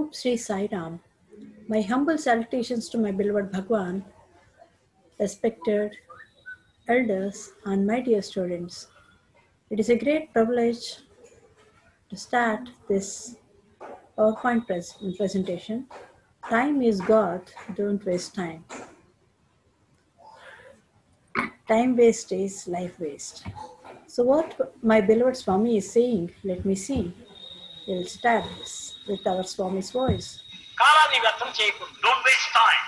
Om Sri Sai Ram. My humble salutations to my beloved Bhagwan, respected elders, and my dear students. It is a great privilege to start this PowerPoint pres- presentation. Time is God, don't waste time. Time waste is life waste. So, what my beloved Swami is saying, let me see. We'll start this with our Swami's voice. కాలాన్ని వ్యర్థం చేయకూడదు Don't waste time.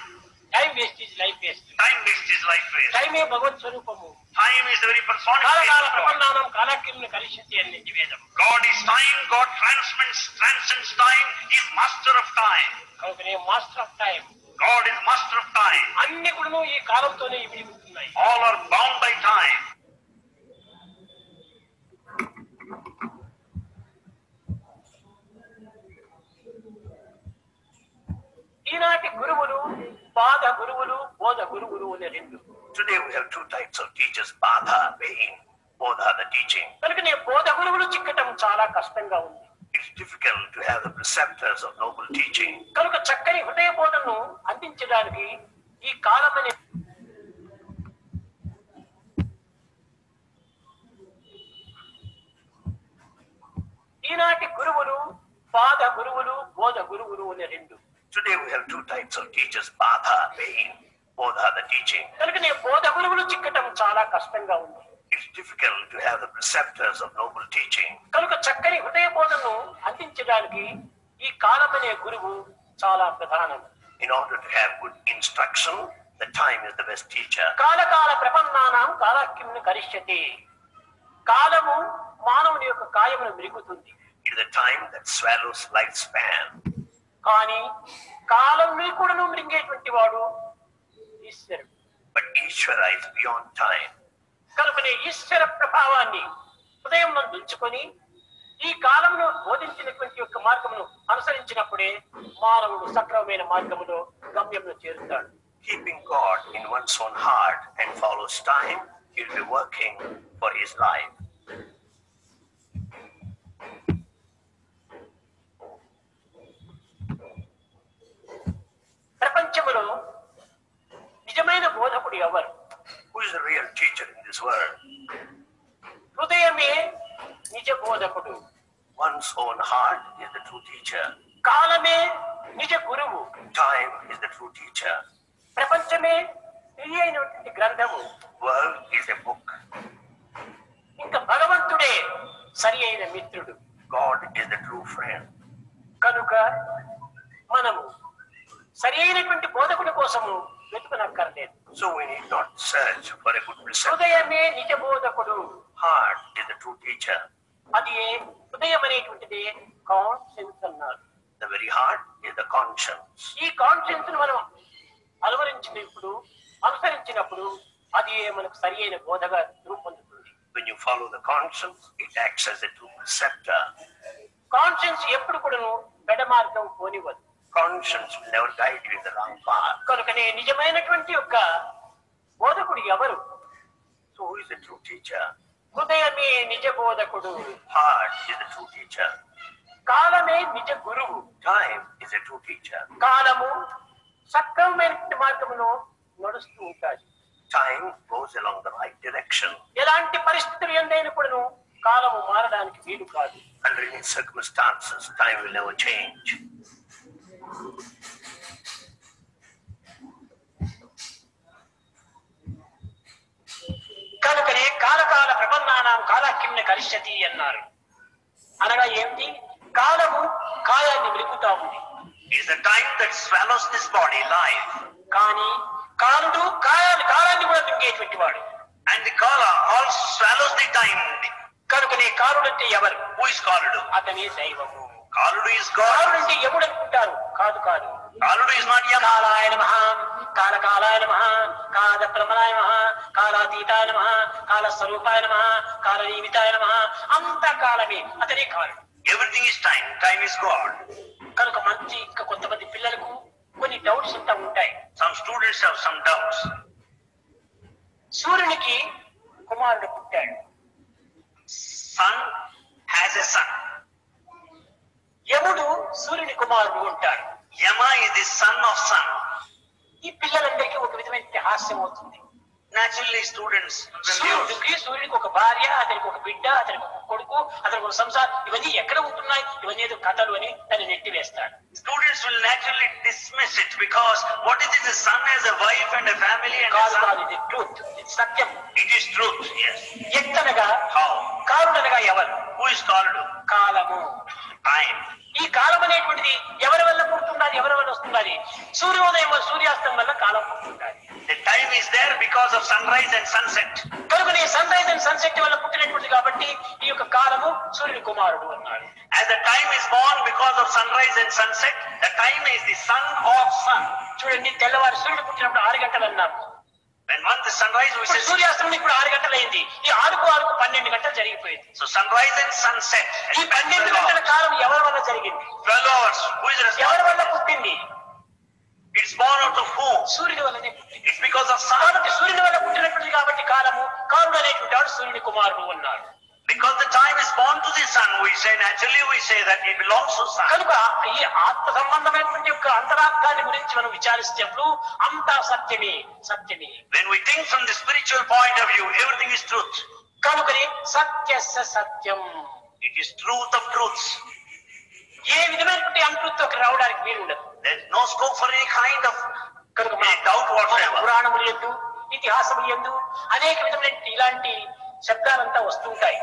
Time waste is life waste Time waste is life waste. టైమే భగవత్ స్వరూపము Time is the very కాలకాల personification of God. ప్రపన్నానం కాలక్రిమిని కలిసితి అని నివేదం God is time. God transcends, transcends time. He is master of time. కనుక నేను master of time God is master of time. అన్ని కూడా ఈ కాలంతోనే ఇమిడి ఉంటున్నాయి All are bound by time. ఈనాటి గురువులు బాధ గురువులు బోధ గురువులు అనే రెండు Today we have two types of teachers, Badha, pain, Bodha, the teaching. కనుక నేను బోధ గురువులు చిక్కటం చాలా కష్టంగా ఉంది It's difficult to have the preceptors of noble teaching. కనుక చక్కని హృదయ బోధను అందించడానికి ఈ కాలం అనే ఈనాటి గురువులు బాధ గురువులు బోధ గురువులు అనే రెండు Today we have two types of teachers, Badha, pain, Bodha, the teaching. కనుక నేను బోధ గురువులు చిక్కటం చాలా కష్టంగా ఉంది It's difficult to have the preceptors of noble teaching. కనుక చక్కని హృదయ బోధను అందించడానికి ఈ కాలం అనే గురువు చాలా ప్రధానం In order to have good instruction, the time is the best teacher. కాలకాల ప్రపన్నానాం కాలాక్యమును కరిష్యతి కాలము మానవుని యొక్క కాయమును మిరుగుతుంది It is the time that swallows lifespan. కానీ కాలం కూడాను మృంగేటువంటి వాడు ఈశ్వరుడు But Ishvara is beyond time. కనుకనే ఈశ్వర ప్రభావాన్ని హృదయం నిలుచుకొని ఈ కాలంలో బోధించినటువంటి యొక్క మార్గమును అనుసరించినప్పుడే మానవుడు సక్రమమైన మార్గములో గమ్యంలో చేరుతాడు Keeping God in one's own heart and follows time, he'll be working for his life. ప్రపంచములో నిజమైన బోధకుడు ఎవరు Who is the real teacher in this world? హృదయమే నిజ బోధకుడు One's own heart is the true teacher. కాలమే నిజ గురువు Time is the true teacher. ప్రపంచమే ఇది అయినటువంటి గ్రంథము World is a book. ఇంకా భగవంతుడే సరి అయిన మిత్రుడు God is the true friend. కనుక మనము సరైనటువంటి బోధకుడి కోసము వెతుకునక్కర్లేదు. So we need not search for a good mister హృదయమే నిజ బోధకుడు heart is the true teacher అది హృదయం అనేటువంటిది కాన్షియన్స్ అన్నారు. The very heart is the conscience ఈ కాన్షియన్స్ను మనం అలవరించినప్పుడు అనుసరించినప్పుడు అది మనకు సరైన బోధగా రూపొందుతుంది. When you follow the conscience it acts as a true preceptor conscience ఎప్పుడు కూడాను పెడ మార్గం పోనివద్దు Conscience will never guide you in the wrong path. కనుకనే నిజమైనటువంటి యొక్క బోధకుడు ఎవరు So who is the true teacher? హృదయమే నిజ బోధకుడు Heart is the true teacher. కాలమే నిజ గురువు Time is a true teacher. కాలము సక్రమమైన మార్గమును నడుస్తూ ఉంటాడు Time goes along the right direction. ఎలాంటి పరిస్థితులు ఎందైనా కూడాను కాలము మారడానికి వీలు కాదు Under any circumstances, time will never change. కనుకనే కాలకాల ప్రపన్నానాం కాలాక్యంని కలిష్యతి అన్నారు అనగా ఏమిటి కాలము కాయాన్ని వెలుగుతా ఉంది is the time that swallows this body life. కానీ కాలుడు కాయాన్ని కాలాన్ని కూడా మింగేటువంటి వాడు And the Kala also swallows the time. కనుకనే కాలుడు అంటే ఎవరు Who is Kaludu? అతని దైవము Kaludu is కాలుడు. అంటే ఎముడు అనుకుంటారు కాదు కాదు Kaludu is not Yama. కాలాయ నమ కాల కాలాయ నమ కాల ప్రమలాయ నమ కాలాతీతాయ నమ కాల స్వరూపాయ నమ కాల జీవితాయ నమ అంత కాలమే అతనే కాలుడు Everything is time. Time is God. కనుక మంచి ఇంకా కొంతమంది పిల్లలకు కొన్ని డౌట్స్ ఉంటా ఉంటాయి Some students have some doubts. సూర్యునికి కుమారుడు పుట్టాడు Sun has a son. యముడు సూర్యుని కుమారుడు ఉంటాడు is the son of sun. ఈ పిల్లలందరికీ ఒక విధమైన హాస్యం అవుతుంది students amuse. సూర్యుడికి సూర్యుడికి ఒక భార్య అతనికి ఒక బిడ్డ అతనికి ఒక కొడుకు అతనికి ఒక సంసారం ఇవన్నీ ఎక్కడ ఉంటున్నాయి ఇవన్నీ ఏదో కథలు అని దాన్ని నెట్టివేస్తాడు because what is it? The son has a wife and a family and a కాదు కాదు son. ఇది ట్రూత్ ఇది సత్యం is truth, yes. ఎత్తనగా How? కారుడనగా ఎవరు Who is called? కాలము. ఈ కాలం అనేటువంటిది ఎవరి వల్ల పుడుతున్నది ఎవరి వల్ల వస్తున్నది సూర్యోదయం వల్ల సూర్యాస్తం వల్ల కాలం పుడుతున్నది The time is there because of sunrise and sunset. కనుకనే సన్ రైజ్ అండ్ సన్సెట్ వల్ల పుట్టినటువంటిది కాబట్టి ఈ యొక్క కాలము సూర్యుని కుమారుడు అన్నాడు. As the time is born because of sunrise and sunset, the time is the son of sun. చూడండి తెల్లవారు సూర్యుడు పుట్టినప్పుడు ఆరు గంటలు అన్నాము When once the sunrise, ఇప్పుడు సూర్యాస్తమం ఇప్పుడు ఆరు గంటలు అయింది ఈ ఆరుకు ఆరుకు పన్నెండు గంటలు జరిగిపోయింది so. Sunrise and sunset. ఈ పన్నెండు గంటల కాలం ఎవరి వల్ల జరిగింది Twelve hours. Who is ఎవరి వల్ల? పుట్టింది out of whom? సూర్యుని వల్లనే పుట్టింది It's because of sun. కాబట్టి సూర్యుని వల్ల పుట్టినటువంటిది కాబట్టి కాలము కారుడు అనేటువంటి వాడు సూర్యుని కుమారుడు అన్నాడు Because the time is born to the sun, we say naturally we say that it belongs to sun. కనుక ఈ ఆత్మ సంబంధమైనటువంటి యొక్క అంతరార్థాన్ని గురించి మనం విచారిస్తేప్పుడు అంతా సత్యమే సత్యమే When we think from the spiritual point of view, everything is truth. కనుకని సత్యస్య సత్యం It is truth of truths. ఏ విధమైనటువంటి అంతృత్వం రావడానికి వీలు ఉండదు There is no scope for any kind of కనుక మన whatsoever. పురాణములు ఎందు ఇతిహాసములు ఎందు అనేక విధమైన ఇలాంటి శబ్దాలంతా వస్తుంటాయి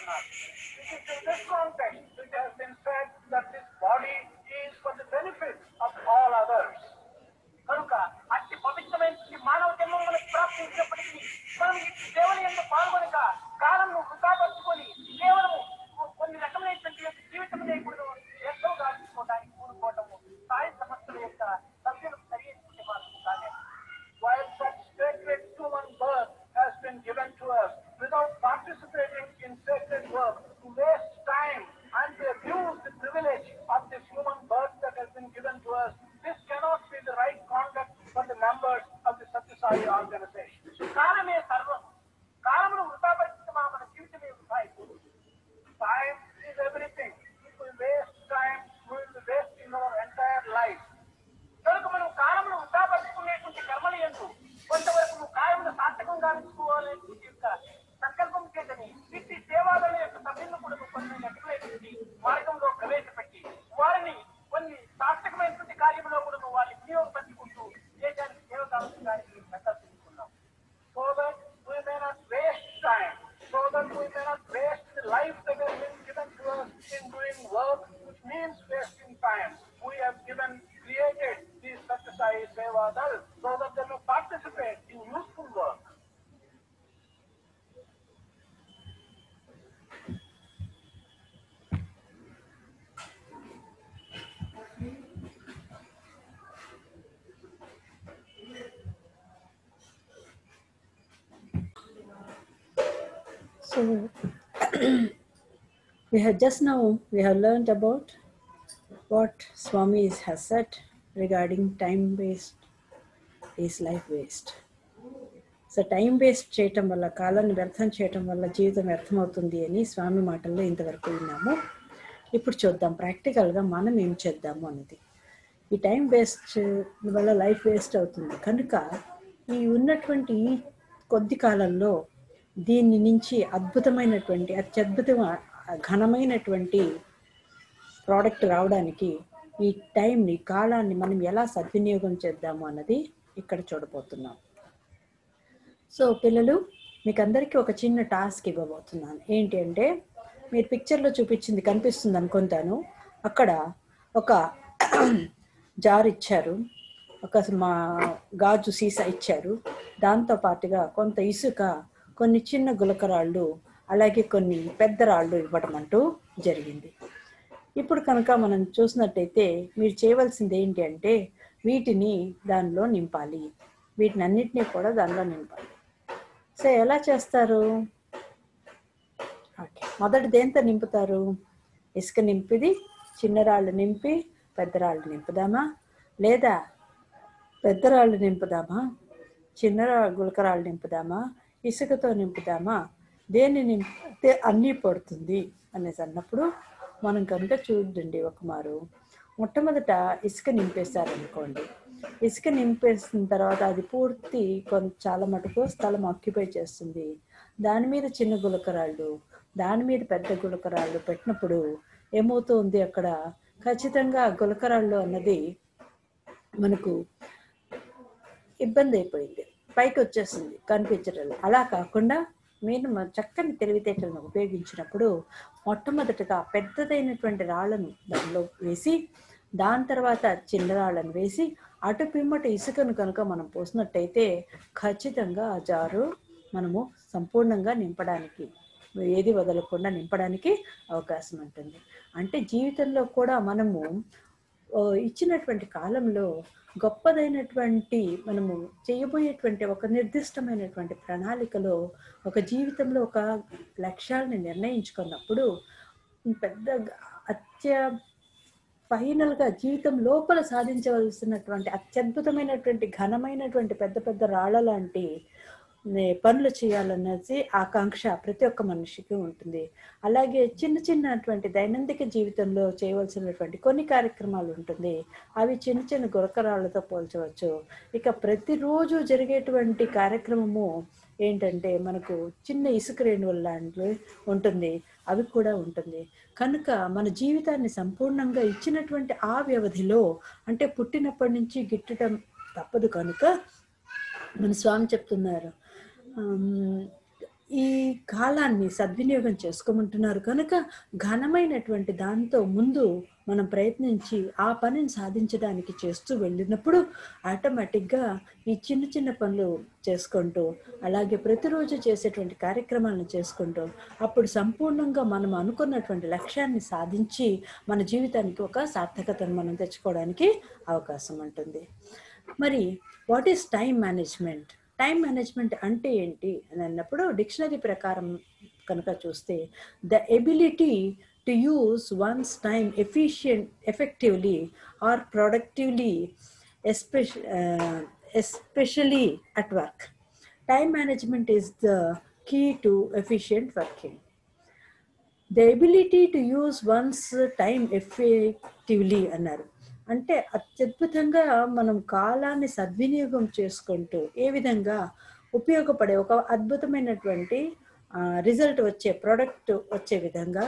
శరీరం అన్నారు It is in this context it has been said that this body is for the benefit of all others. కనుక అతి పవిత్రమైన మానవ జన్మం మనకు ప్రాప్తించినప్పటికీ మనం ఈ సేవల యొక్క పాల్గొనక కాలం వృధాపరుచుకొని కేవలం కొన్ని రకమైనటువంటి యొక్క జీవితం ఇప్పుడు ఎంతో గాల్చుకోవడానికి కూడుకోవటము సాయి సంస్థల యొక్క సభ్యులకు సరైనటువంటి మార్గం కాలేదు While such sacred human birth has been given to us without participating in sacred work, to waste time and to abuse the privilege of this human birth that has been given to us, this cannot be the right conduct for the members of the Satyasai organization. కాలమే సర్వం కాలమును వృధాపరిచిన మన జీవితమే వృధా అయిపోతుంది. Time is everything. If we waste time, we will be wasting our entire life. కనుక మనం కాలమును వృధాపరుచుకునేటువంటి కర్మలు ఎందు కొంతవరకు నువ్వు కాలమును సార్థకంగా ఉంచుకోవాలి యొక్క సంకల్పం చేతని వ్యక్తి సేవాదళ యొక్క సభ్యులను కూడా కొన్ని రకమైనటువంటి మార్గంలో ప్రవేశపెట్టి వారిని కొన్ని సార్థకమైనటువంటి కార్యంలో కూడా వారిని వినియోగపరుచుకుంటూ దేశానికి సేవ కావాల్సిన సంకల్పించుకున్నావు so that we may not waste time, so that we may not waste the life that has been given to us in doing work, which means wasting time. We have given, created these Satyasai Seva Dal so that they may participate in useful work. So we have just now we have learned about what Swami has said regarding time waste is life waste. So time waste చేయటం వల్ల కాలాన్ని వ్యర్థం చేయటం వల్ల జీవితం వ్యర్థమవుతుంది అని స్వామి మాటల్లో ఇంతవరకు విన్నాము. ఇప్పుడు చూద్దాం ప్రాక్టికల్గా మనం ఏం చేద్దాము అనేది ఈ టైం వేస్ట్ వల్ల లైఫ్ వేస్ట్ అవుతుంది. కనుక ఈ ఉన్నటువంటి కొద్ది కాలంలో దీని నుంచి అద్భుతమైనటువంటి అత్యద్భుత ఘనమైనటువంటి ప్రోడక్ట్ రావడానికి ఈ టైంని కాలాన్ని మనం ఎలా సద్వినియోగం చేద్దాము అన్నది ఇక్కడ చూడబోతున్నాం. సో పిల్లలు మీకు అందరికీ ఒక చిన్న టాస్క్ ఇవ్వబోతున్నాను. ఏంటి అంటే మీరు పిక్చర్లో చూపించింది కనిపిస్తుంది అనుకుంటాను. అక్కడ ఒక జార్ ఇచ్చారు. ఒక మా గాజు సీసా ఇచ్చారు. దాంతో పాటుగా కొంత ఇసుక కొన్ని చిన్న గులకరాళ్ళు అలాగే కొన్ని పెద్ద రాళ్ళు ఇవ్వటం అంటూ జరిగింది. ఇప్పుడు కనుక మనం చూసినట్టయితే మీరు చేయవలసింది ఏంటి అంటే వీటిని దానిలో నింపాలి. వీటిని అన్నిటినీ కూడా దానిలో నింపాలి. సో ఎలా చేస్తారు? ఓకే మొదటి దేంతో నింపుతారు? ఇసుక నింపిది చిన్న రాళ్ళు నింపి పెద్ద రాళ్ళు నింపుదామా? లేదా పెద్ద రాళ్ళు నింపుదామా? చిన్న గులకరాళ్ళు నింపుదామా? ఇసుకతో నింపుదామా దేన్ని నింపితే అన్నీ పడుతుంది అనేసి అన్నప్పుడు మనం కనుక చూడండి ఒక మారు మొట్టమొదట ఇసుక నింపేశారనుకోండి. ఇసుక నింపేసిన తర్వాత అది పూర్తి కొంత చాలా మటుకు స్థలం ఆక్యుపై చేస్తుంది. దాని మీద చిన్న గులకరాళ్ళు దాని మీద పెద్ద గులకరాళ్ళు పెట్టినప్పుడు ఏమవుతుంది అక్కడ? ఖచ్చితంగా గులకరాళ్ళు అన్నది మనకు ఇబ్బంది అయిపోయింది. పైకి వచ్చేసింది కనిపించడం అలా కాకుండా మీరు చక్కని తెలివితేటలను ఉపయోగించినప్పుడు మొట్టమొదటిగా పెద్దదైనటువంటి రాళ్ళను దానిలో వేసి దాని తర్వాత చిన్న రాళ్ళను వేసి అటు పిమ్మట ఇసుకను కనుక మనం పోసినట్టయితే ఖచ్చితంగా ఆ జారు మనము సంపూర్ణంగా నింపడానికి ఏది వదలకుండా నింపడానికి అవకాశం ఉంటుంది. అంటే జీవితంలో కూడా మనము ఇచ్చినటువంటి కాలంలో గొప్పదైనటువంటి మనము చేయబోయేటువంటి ఒక నిర్దిష్టమైనటువంటి ప్రణాళికలో ఒక జీవితంలో ఒక లక్ష్యాలని నిర్ణయించుకున్నప్పుడు పెద్ద అత్య ఫైనల్గా జీవితం లోపల సాధించవలసినటువంటి అత్యద్భుతమైనటువంటి ఘనమైనటువంటి పెద్ద పెద్ద రాళ్ళ లాంటి పనులు చేయాలన్నది ఆకాంక్ష ప్రతి ఒక్క మనిషికి ఉంటుంది. అలాగే చిన్న చిన్నటువంటి దైనందిక జీవితంలో చేయవలసినటువంటి కొన్ని కార్యక్రమాలు ఉంటుంది. అవి చిన్న చిన్న గురకరాళ్ళతో పోల్చవచ్చు. ఇక ప్రతిరోజు జరిగేటువంటి కార్యక్రమము ఏంటంటే మనకు చిన్న ఇసుక రేణువుల లాంటివి ఉంటుంది. అవి కూడా ఉంటుంది. కనుక మన జీవితాన్ని సంపూర్ణంగా ఇచ్చినటువంటి ఆ వ్యవధిలో అంటే పుట్టినప్పటి నుంచి గిట్టడం తప్పదు కనుక మన స్వామి చెప్తున్నారు. ఈ కాలాన్ని సద్వినియోగం చేసుకోమంటున్నారు కనుక ఘనమైనటువంటి దాంతో ముందు మనం ప్రయత్నించి ఆ పనిని సాధించడానికి చేస్తూ వెళ్ళినప్పుడు ఆటోమేటిక్గా ఈ చిన్న చిన్న పనులు చేసుకుంటూ అలాగే ప్రతిరోజు చేసేటువంటి కార్యక్రమాలను చేసుకుంటూ అప్పుడు సంపూర్ణంగా మనం అనుకున్నటువంటి లక్ష్యాన్ని సాధించి మన జీవితానికి ఒక సార్థకతను మనం తెచ్చుకోవడానికి అవకాశం ఉంటుంది. మరి what is time management time management అంటే ఏంటి అని అన్నప్పుడు డిక్షనరీ ప్రకారం కనుక చూస్తే the ability to use one's time efficient effectively or productively ఎస్పెష especially at work. Time management is the key to efficient working. The ability to use one's time effectively అన్నారు. అంటే అత్యద్భుతంగా మనం కాలాన్ని సద్వినియోగం చేసుకుంటూ ఏ విధంగా ఉపయోగపడే ఒక అద్భుతమైనటువంటి రిజల్ట్ వచ్చే ప్రోడక్ట్ వచ్చే విధంగా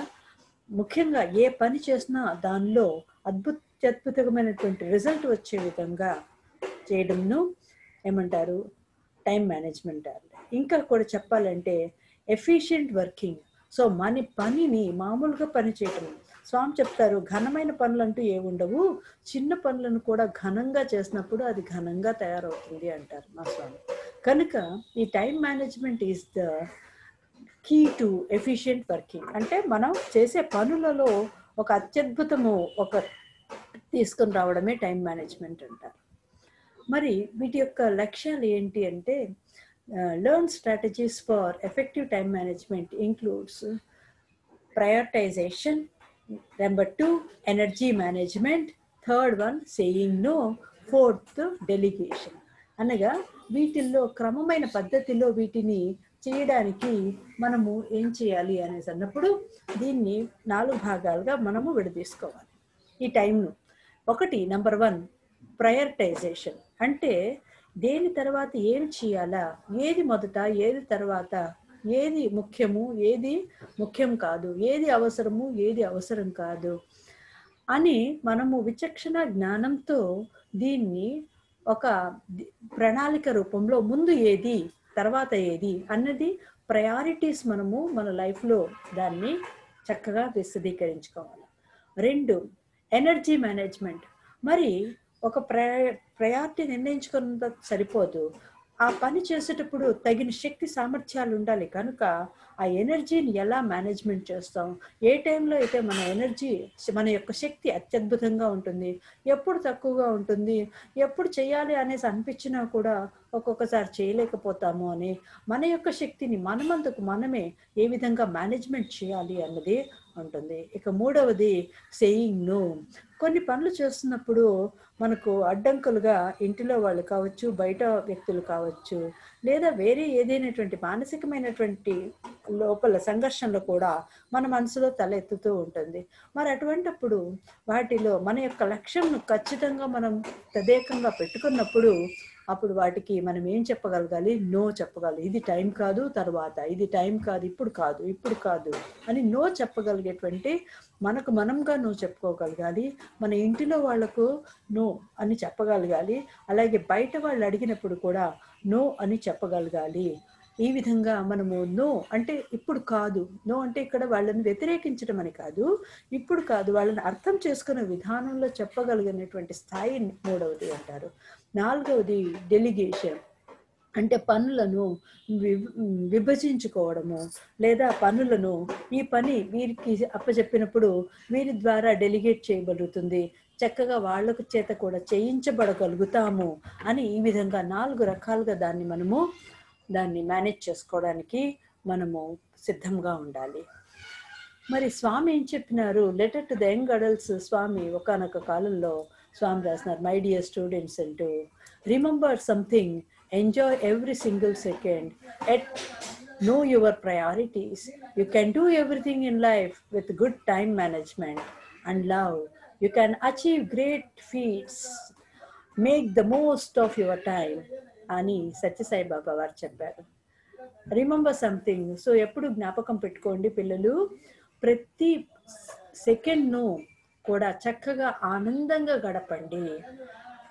ముఖ్యంగా ఏ పని చేసినా దానిలో అద్భుత అద్భుతమైనటువంటి రిజల్ట్ వచ్చే విధంగా చేయడంను ఏమంటారు? టైం మేనేజ్మెంట్ ఇంకా కూడా చెప్పాలంటే ఎఫిషియంట్ వర్కింగ్ సో మన పనిని మామూలుగా పని చేయటం స్వామి చెప్తారు ఘనమైన పనులు అంటూ ఏముండవు. చిన్న పనులను కూడా ఘనంగా చేసినప్పుడు అది ఘనంగా తయారవుతుంది అంటారు మా స్వామి. కనుక ఈ time management is the key to efficient working. అంటే మనం చేసే పనులలో ఒక అత్యద్భుతము ఒక తీసుకొని రావడమే టైం మేనేజ్మెంట్ అంటారు. మరి వీటి యొక్క లక్ష్యాలు ఏంటి అంటే learn strategies for effective time management includes prioritization number two energy management. Third one saying no. Fourth delegation అనగా వీటిల్లో క్రమమైన పద్ధతిలో వీటిని చేయడానికి మనము ఏం చేయాలి అనేసి అన్నప్పుడు దీన్ని నాలుగు భాగాలుగా మనము విడదీసుకోవాలి. ఈ టైంను ఒకటి నంబర్ వన్ ప్రయరిటైజేషన్ అంటే దేని తర్వాత ఏం చేయాలా ఏది మొదట ఏది తర్వాత ఏది ముఖ్యము ఏది ముఖ్యం కాదు ఏది అవసరము ఏది అవసరం కాదు అని మనము విచక్షణ జ్ఞానంతో దీన్ని ఒక ప్రణాళిక రూపంలో ముందు ఏది తర్వాత ఏది అన్నది ప్రయారిటీస్ మనము మన లైఫ్లో దాన్ని చక్కగా విశదీకరించుకోవాలి. రెండు ఎనర్జీ మేనేజ్మెంట్. మరి ఒక ప్రయ ప్రయారిటీ నిర్ణయించుకున్నంత సరిపోదు. ఆ పని చేసేటప్పుడు తగిన శక్తి సామర్థ్యాలు ఉండాలి. కనుక ఆ ఎనర్జీని ఎలా మేనేజ్మెంట్ చేస్తాం? ఏ టైంలో అయితే మన ఎనర్జీ మన యొక్క శక్తి అత్యద్భుతంగా ఉంటుంది ఎప్పుడు తక్కువగా ఉంటుంది ఎప్పుడు చేయాలి అనేసి అనిపించినా కూడా ఒక్కొక్కసారి చేయలేకపోతాము అని మన యొక్క శక్తిని మనమందుకు మనమే ఏ విధంగా మేనేజ్మెంట్ చేయాలి అన్నది ఉంటుంది. ఇక మూడవది సెయింగ్ నో కొన్ని పనులు చేస్తున్నప్పుడు మనకు అడ్డంకులుగా ఇంటిలో వాళ్ళు కావచ్చు బయట వ్యక్తులు కావచ్చు లేదా వేరే ఏదైనటువంటి మానసికమైనటువంటి లోపల సంఘర్షణలో కూడా మన మనసులో తలెత్తుతూ ఉంటుంది. మరి అటువంటప్పుడు వాటిలో మన యొక్క లక్ష్యం ఖచ్చితంగా మనం తదేకంగా పెట్టుకున్నప్పుడు అప్పుడు వాటికి మనం ఏం చెప్పగలగాలి? నో చెప్పగలి. ఇది టైం కాదు తర్వాత. ఇది టైం కాదు ఇప్పుడు కాదు ఇప్పుడు కాదు అని నో చెప్పగలిగేటువంటి మనకు మనంగా నో చెప్పుకోగలగాలి. మన ఇంటిలో వాళ్ళకు నో అని చెప్పగలగాలి. అలాగే బయట వాళ్ళు అడిగినప్పుడు కూడా నో అని చెప్పగలగాలి. ఈ విధంగా మనము నో అంటే ఇప్పుడు కాదు. నో అంటే ఇక్కడ వాళ్ళని వ్యతిరేకించడం అని కాదు. ఇప్పుడు కాదు. వాళ్ళని అర్థం చేసుకునే విధానంలో చెప్పగలిగినటువంటి స్థాయి మూడవది అంటారు. నాలుగవది డెలిగేషన్. అంటే పనులను వి- విభజించుకోవడము లేదా పనులను ఈ పని వీరికి అప్పచెప్పినప్పుడు వీరి ద్వారా డెలిగేట్ చేయబడుతుంది. చక్కగా వాళ్ళకు చేత కూడా చేయించబడగలుగుతాము అని ఈ విధంగా నాలుగు రకాలుగా దాన్ని మనము దాన్ని మేనేజ్ చేసుకోవడానికి మనము సిద్ధంగా ఉండాలి. మరి స్వామి ఏం చెప్పినారు? Letter to the young adults Swami ఒకనొక కాలంలో స్వామి రాసినారు మై డియర్ స్టూడెంట్స్ అంటూ remember something enjoy every single second at know your priorities. You can do everything in life with good time management and love. You can achieve great feats. Make the most of your time. అని సత్యసాయి బాబా వారు చెప్పారు remember something so ఎప్పుడు జ్ఞాపకం పెట్టుకోండి పిల్లలు ప్రతి సెకండ్ను కూడా చక్కగా ఆనందంగా గడపండి.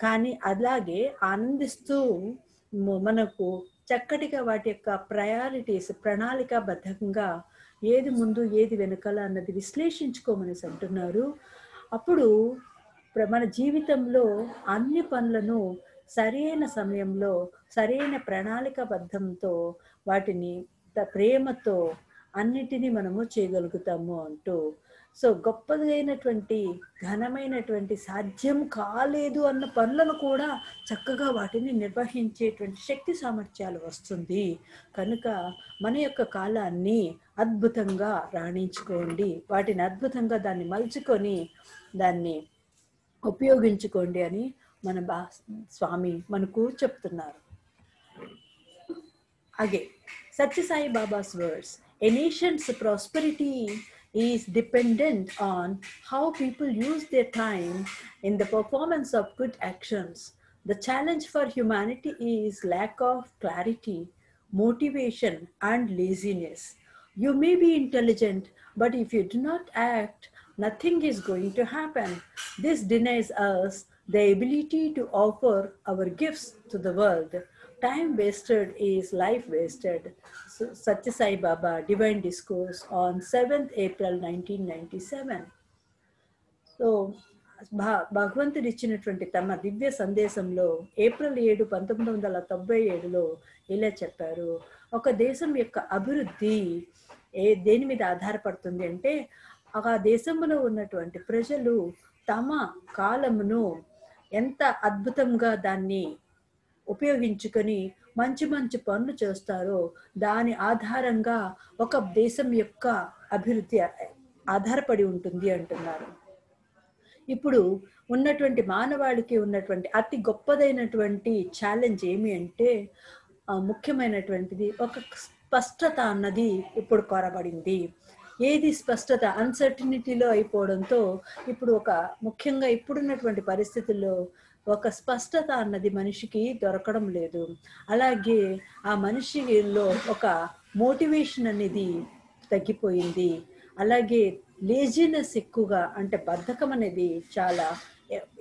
కానీ అలాగే ఆనందిస్తూ మనకు చక్కటిగా వాటి యొక్క ప్రయారిటీస్ ప్రణాళికాబద్ధంగా ఏది ముందు ఏది వెనకాల అన్నది విశ్లేషించుకోమని అంటున్నారు. అప్పుడు ప్ర- మన జీవితంలో అన్ని పనులను సరైన సమయంలో సరైన ప్రణాళికాబద్ధంతో వాటిని ప్రేమతో అన్నిటినీ మనము చేయగలుగుతాము అంటూ సో గొప్పదైనటువంటి ఘనమైనటువంటి సాధ్యం కాలేదు అన్న పనులను కూడా చక్కగా వాటిని నిర్వహించేటువంటి శక్తి సామర్థ్యాలు వస్తుంది. కనుక మన యొక్క కాలాన్ని అద్భుతంగా రాణించుకోండి. వాటిని అద్భుతంగా దాన్ని మలుచుకొని దాన్ని ఉపయోగించుకోండి అని మన బా స్వామి మనకు చెప్తున్నారు. అగే Sathya Sai Baba's words a nation's prosperity is dependent on how people use their time in the performance of good actions. The challenge for humanity is lack of clarity, motivation, and laziness. You may be intelligent, but if you do not act, nothing is going to happen. This denies us the ability to offer our gifts to the world. Time wasted is life wasted. Satya Sai Baba, Divine Discourse on 7th April 1997. So భా భగవంతుడు ఇచ్చినటువంటి తమ దివ్య సందేశంలో April ఏడు పంతొమ్మిది వందల తొంభై ఏడులో ఇలా చెప్పారు ఒక దేశం యొక్క అభివృద్ధి ఏ దేని మీద ఆధారపడుతుంది అంటే ఆ దేశంలో ఉన్నటువంటి ప్రజలు తమ కాలమును ఎంత అద్భుతంగా దాన్ని ఉపయోగించుకొని మంచి మంచి పనులు చేస్తారో దాని ఆధారంగా ఒక దేశం యొక్క అభివృద్ధి ఆధారపడి ఉంటుంది అంటున్నారు. ఇప్పుడు ఉన్నటువంటి మానవాళికి ఉన్నటువంటి అతి గొప్పదైనటువంటి ఛాలెంజ్ ఏమి అంటే ముఖ్యమైనటువంటిది ఒక స్పష్టత అన్నది ఇప్పుడు కోరబడింది. ఏది స్పష్టత? అన్సర్టినిటీలో అయిపోవడంతో ఇప్పుడు ఒక ముఖ్యంగా ఇప్పుడున్నటువంటి పరిస్థితుల్లో ఒక స్పష్టత అన్నది మనిషికి దొరకడం లేదు. అలాగే ఆ మనిషిలో ఒక మోటివేషన్ అనేది తగ్గిపోయింది. అలాగే లేజినెస్ ఎక్కువగా అంటే బద్ధకం అనేది చాలా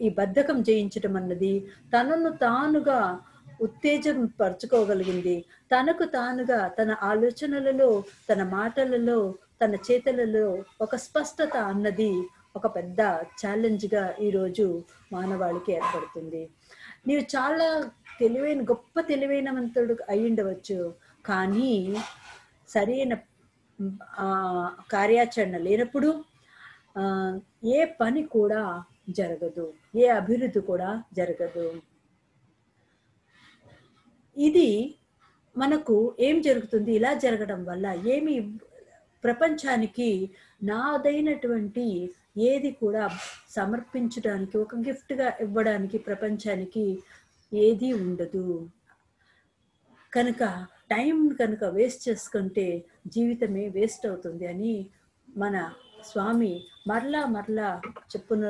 ఈ బద్ధకం జయించడం అన్నది తనను తానుగా ఉత్తేజం పరచుకోగలిగింది. తనకు తానుగా తన ఆలోచనలలో తన మాటలలో తన చేతలలో ఒక స్పష్టత అన్నది ఒక పెద్ద ఛాలెంజ్గా ఈరోజు మానవాళికి ఏర్పడుతుంది. నీవు చాలా తెలివైన గొప్ప తెలివైనవంతుడు అయి ఉండవచ్చు. కానీ సరైన కార్యాచరణ లేనప్పుడు ఏ పని కూడా జరగదు. ఏ అభివృద్ధి కూడా జరగదు. ఇది మనకు ఏం జరుగుతుంది? ఇలా జరగడం వల్ల ఏమి ప్రపంచానికి నాదైనటువంటి ఏది కూడా సమర్పించడానికి ఒక గిఫ్ట్గా ఇవ్వడానికి ప్రపంచానికి ఏది ఉండదు. కనుక టైం కనుక వేస్ట్ చేసుకుంటే జీవితమే వేస్ట్ అవుతుంది అని మన స్వామి మరలా మరలా చెప్పున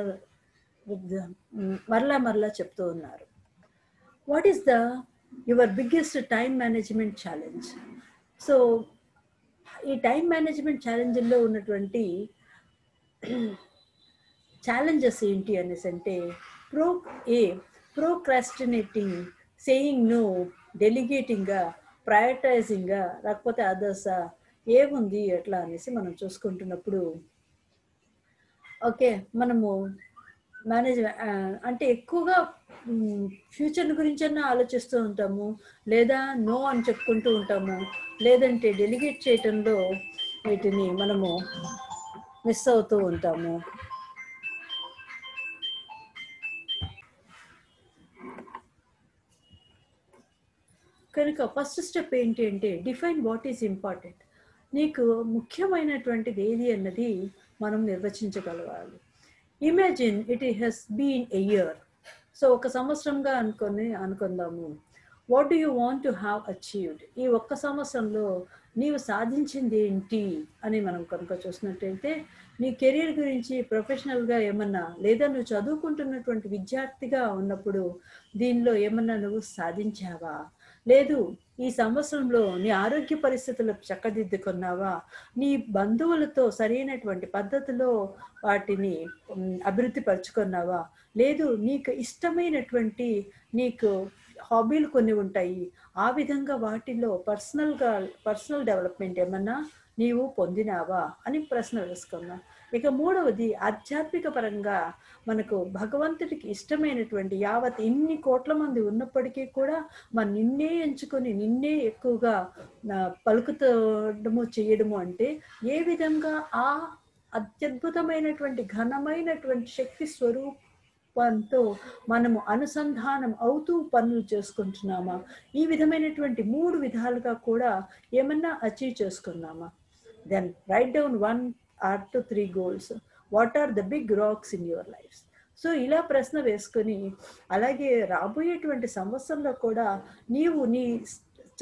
మరలా మరలా చెప్తూ ఉన్నారు. What is the your biggest time management challenge so ఈ టైం మేనేజ్మెంట్ ఛాలెంజ్లో ఉన్నటువంటి ఛాలెంజెస్ ఏంటి అనేసి అంటే ప్రో ఏ ప్రోక్రాస్టినేటింగ్ సేయింగ్ నో డెలిగేటింగ్గా ప్రయారిటైజింగ్గా లేకపోతే అదర్స్ ఏముంది ఎట్లా అనేసి మనం చూసుకుంటున్నప్పుడు ఓకే మనము మేనేజ్ అంటే ఎక్కువగా ఫ్యూచర్ గురించి ఆలోచిస్తూ ఉంటాము లేదా నో అని చెప్పుకుంటూ ఉంటాము లేదంటే డెలిగేట్ చేయటంలో వీటిని మనము మిస్ అవుతూ ఉంటాము. కనుక ఫస్ట్ స్టెప్ ఏంటి అంటే డిఫైన్ వాట్ ఈజ్ ఇంపార్టెంట్ నీకు ముఖ్యమైనటువంటిది ఏది అన్నది మనం నిర్వచించగలగాలి. Imagine it he's been a year so ఒక సంవత్సరంగా అనుకొని అనుకుందాము. What do you want to have achieved ఈ ఒక్క సంవత్సరంలో నీవు సాధించింది ఏంటి అని మనం కనుక చూసినట్టయితే నీ కెరీర్ గురించి ప్రొఫెషనల్గా ఏమన్నా లేదా నువ్వు చదువుకుంటున్నటువంటి విద్యార్థిగా ఉన్నప్పుడు దీనిలో ఏమన్నా నువ్వు సాధించావా? లేదు ఈ సంవత్సరంలో నీ ఆరోగ్య పరిస్థితులు చక్కదిద్దుకున్నావా? నీ బంధువులతో సరైనటువంటి పద్ధతిలో వాటిని అభివృద్ధి పరుచుకున్నావా లేదు నీకు ఇష్టమైనటువంటి నీకు హాబీలు కొన్ని ఉంటాయి. ఆ విధంగా వాటిలో పర్సనల్గా పర్సనల్ డెవలప్మెంట్ ఏమన్నా నీవు పొందినావా? అని ప్రశ్న వేసుకున్నా. ఇక మూడవది ఆధ్యాత్మిక పరంగా మనకు భగవంతుడికి ఇష్టమైనటువంటి యావత్ ఇన్ని కోట్ల మంది ఉన్నప్పటికీ కూడా మన నిన్నే ఎంచుకొని నిన్నే ఎక్కువగా పలుకుతడము చేయడము అంటే ఏ విధంగా ఆ అత్యద్భుతమైనటువంటి ఘనమైనటువంటి శక్తి స్వరూపంతో మనము అనుసంధానం అవుతూ పనులు చేసుకుంటున్నామా? ఈ విధమైనటువంటి మూడు విధాలుగా కూడా ఏమన్నా achieve చేసుకున్నామా? Then right down one or two three goals. What are the big rocks in your life? So ఇలా ప్రశ్న వేసుకొని అలాగే రాబోయేటువంటి సంవత్సరంలో కూడా నీవు నీ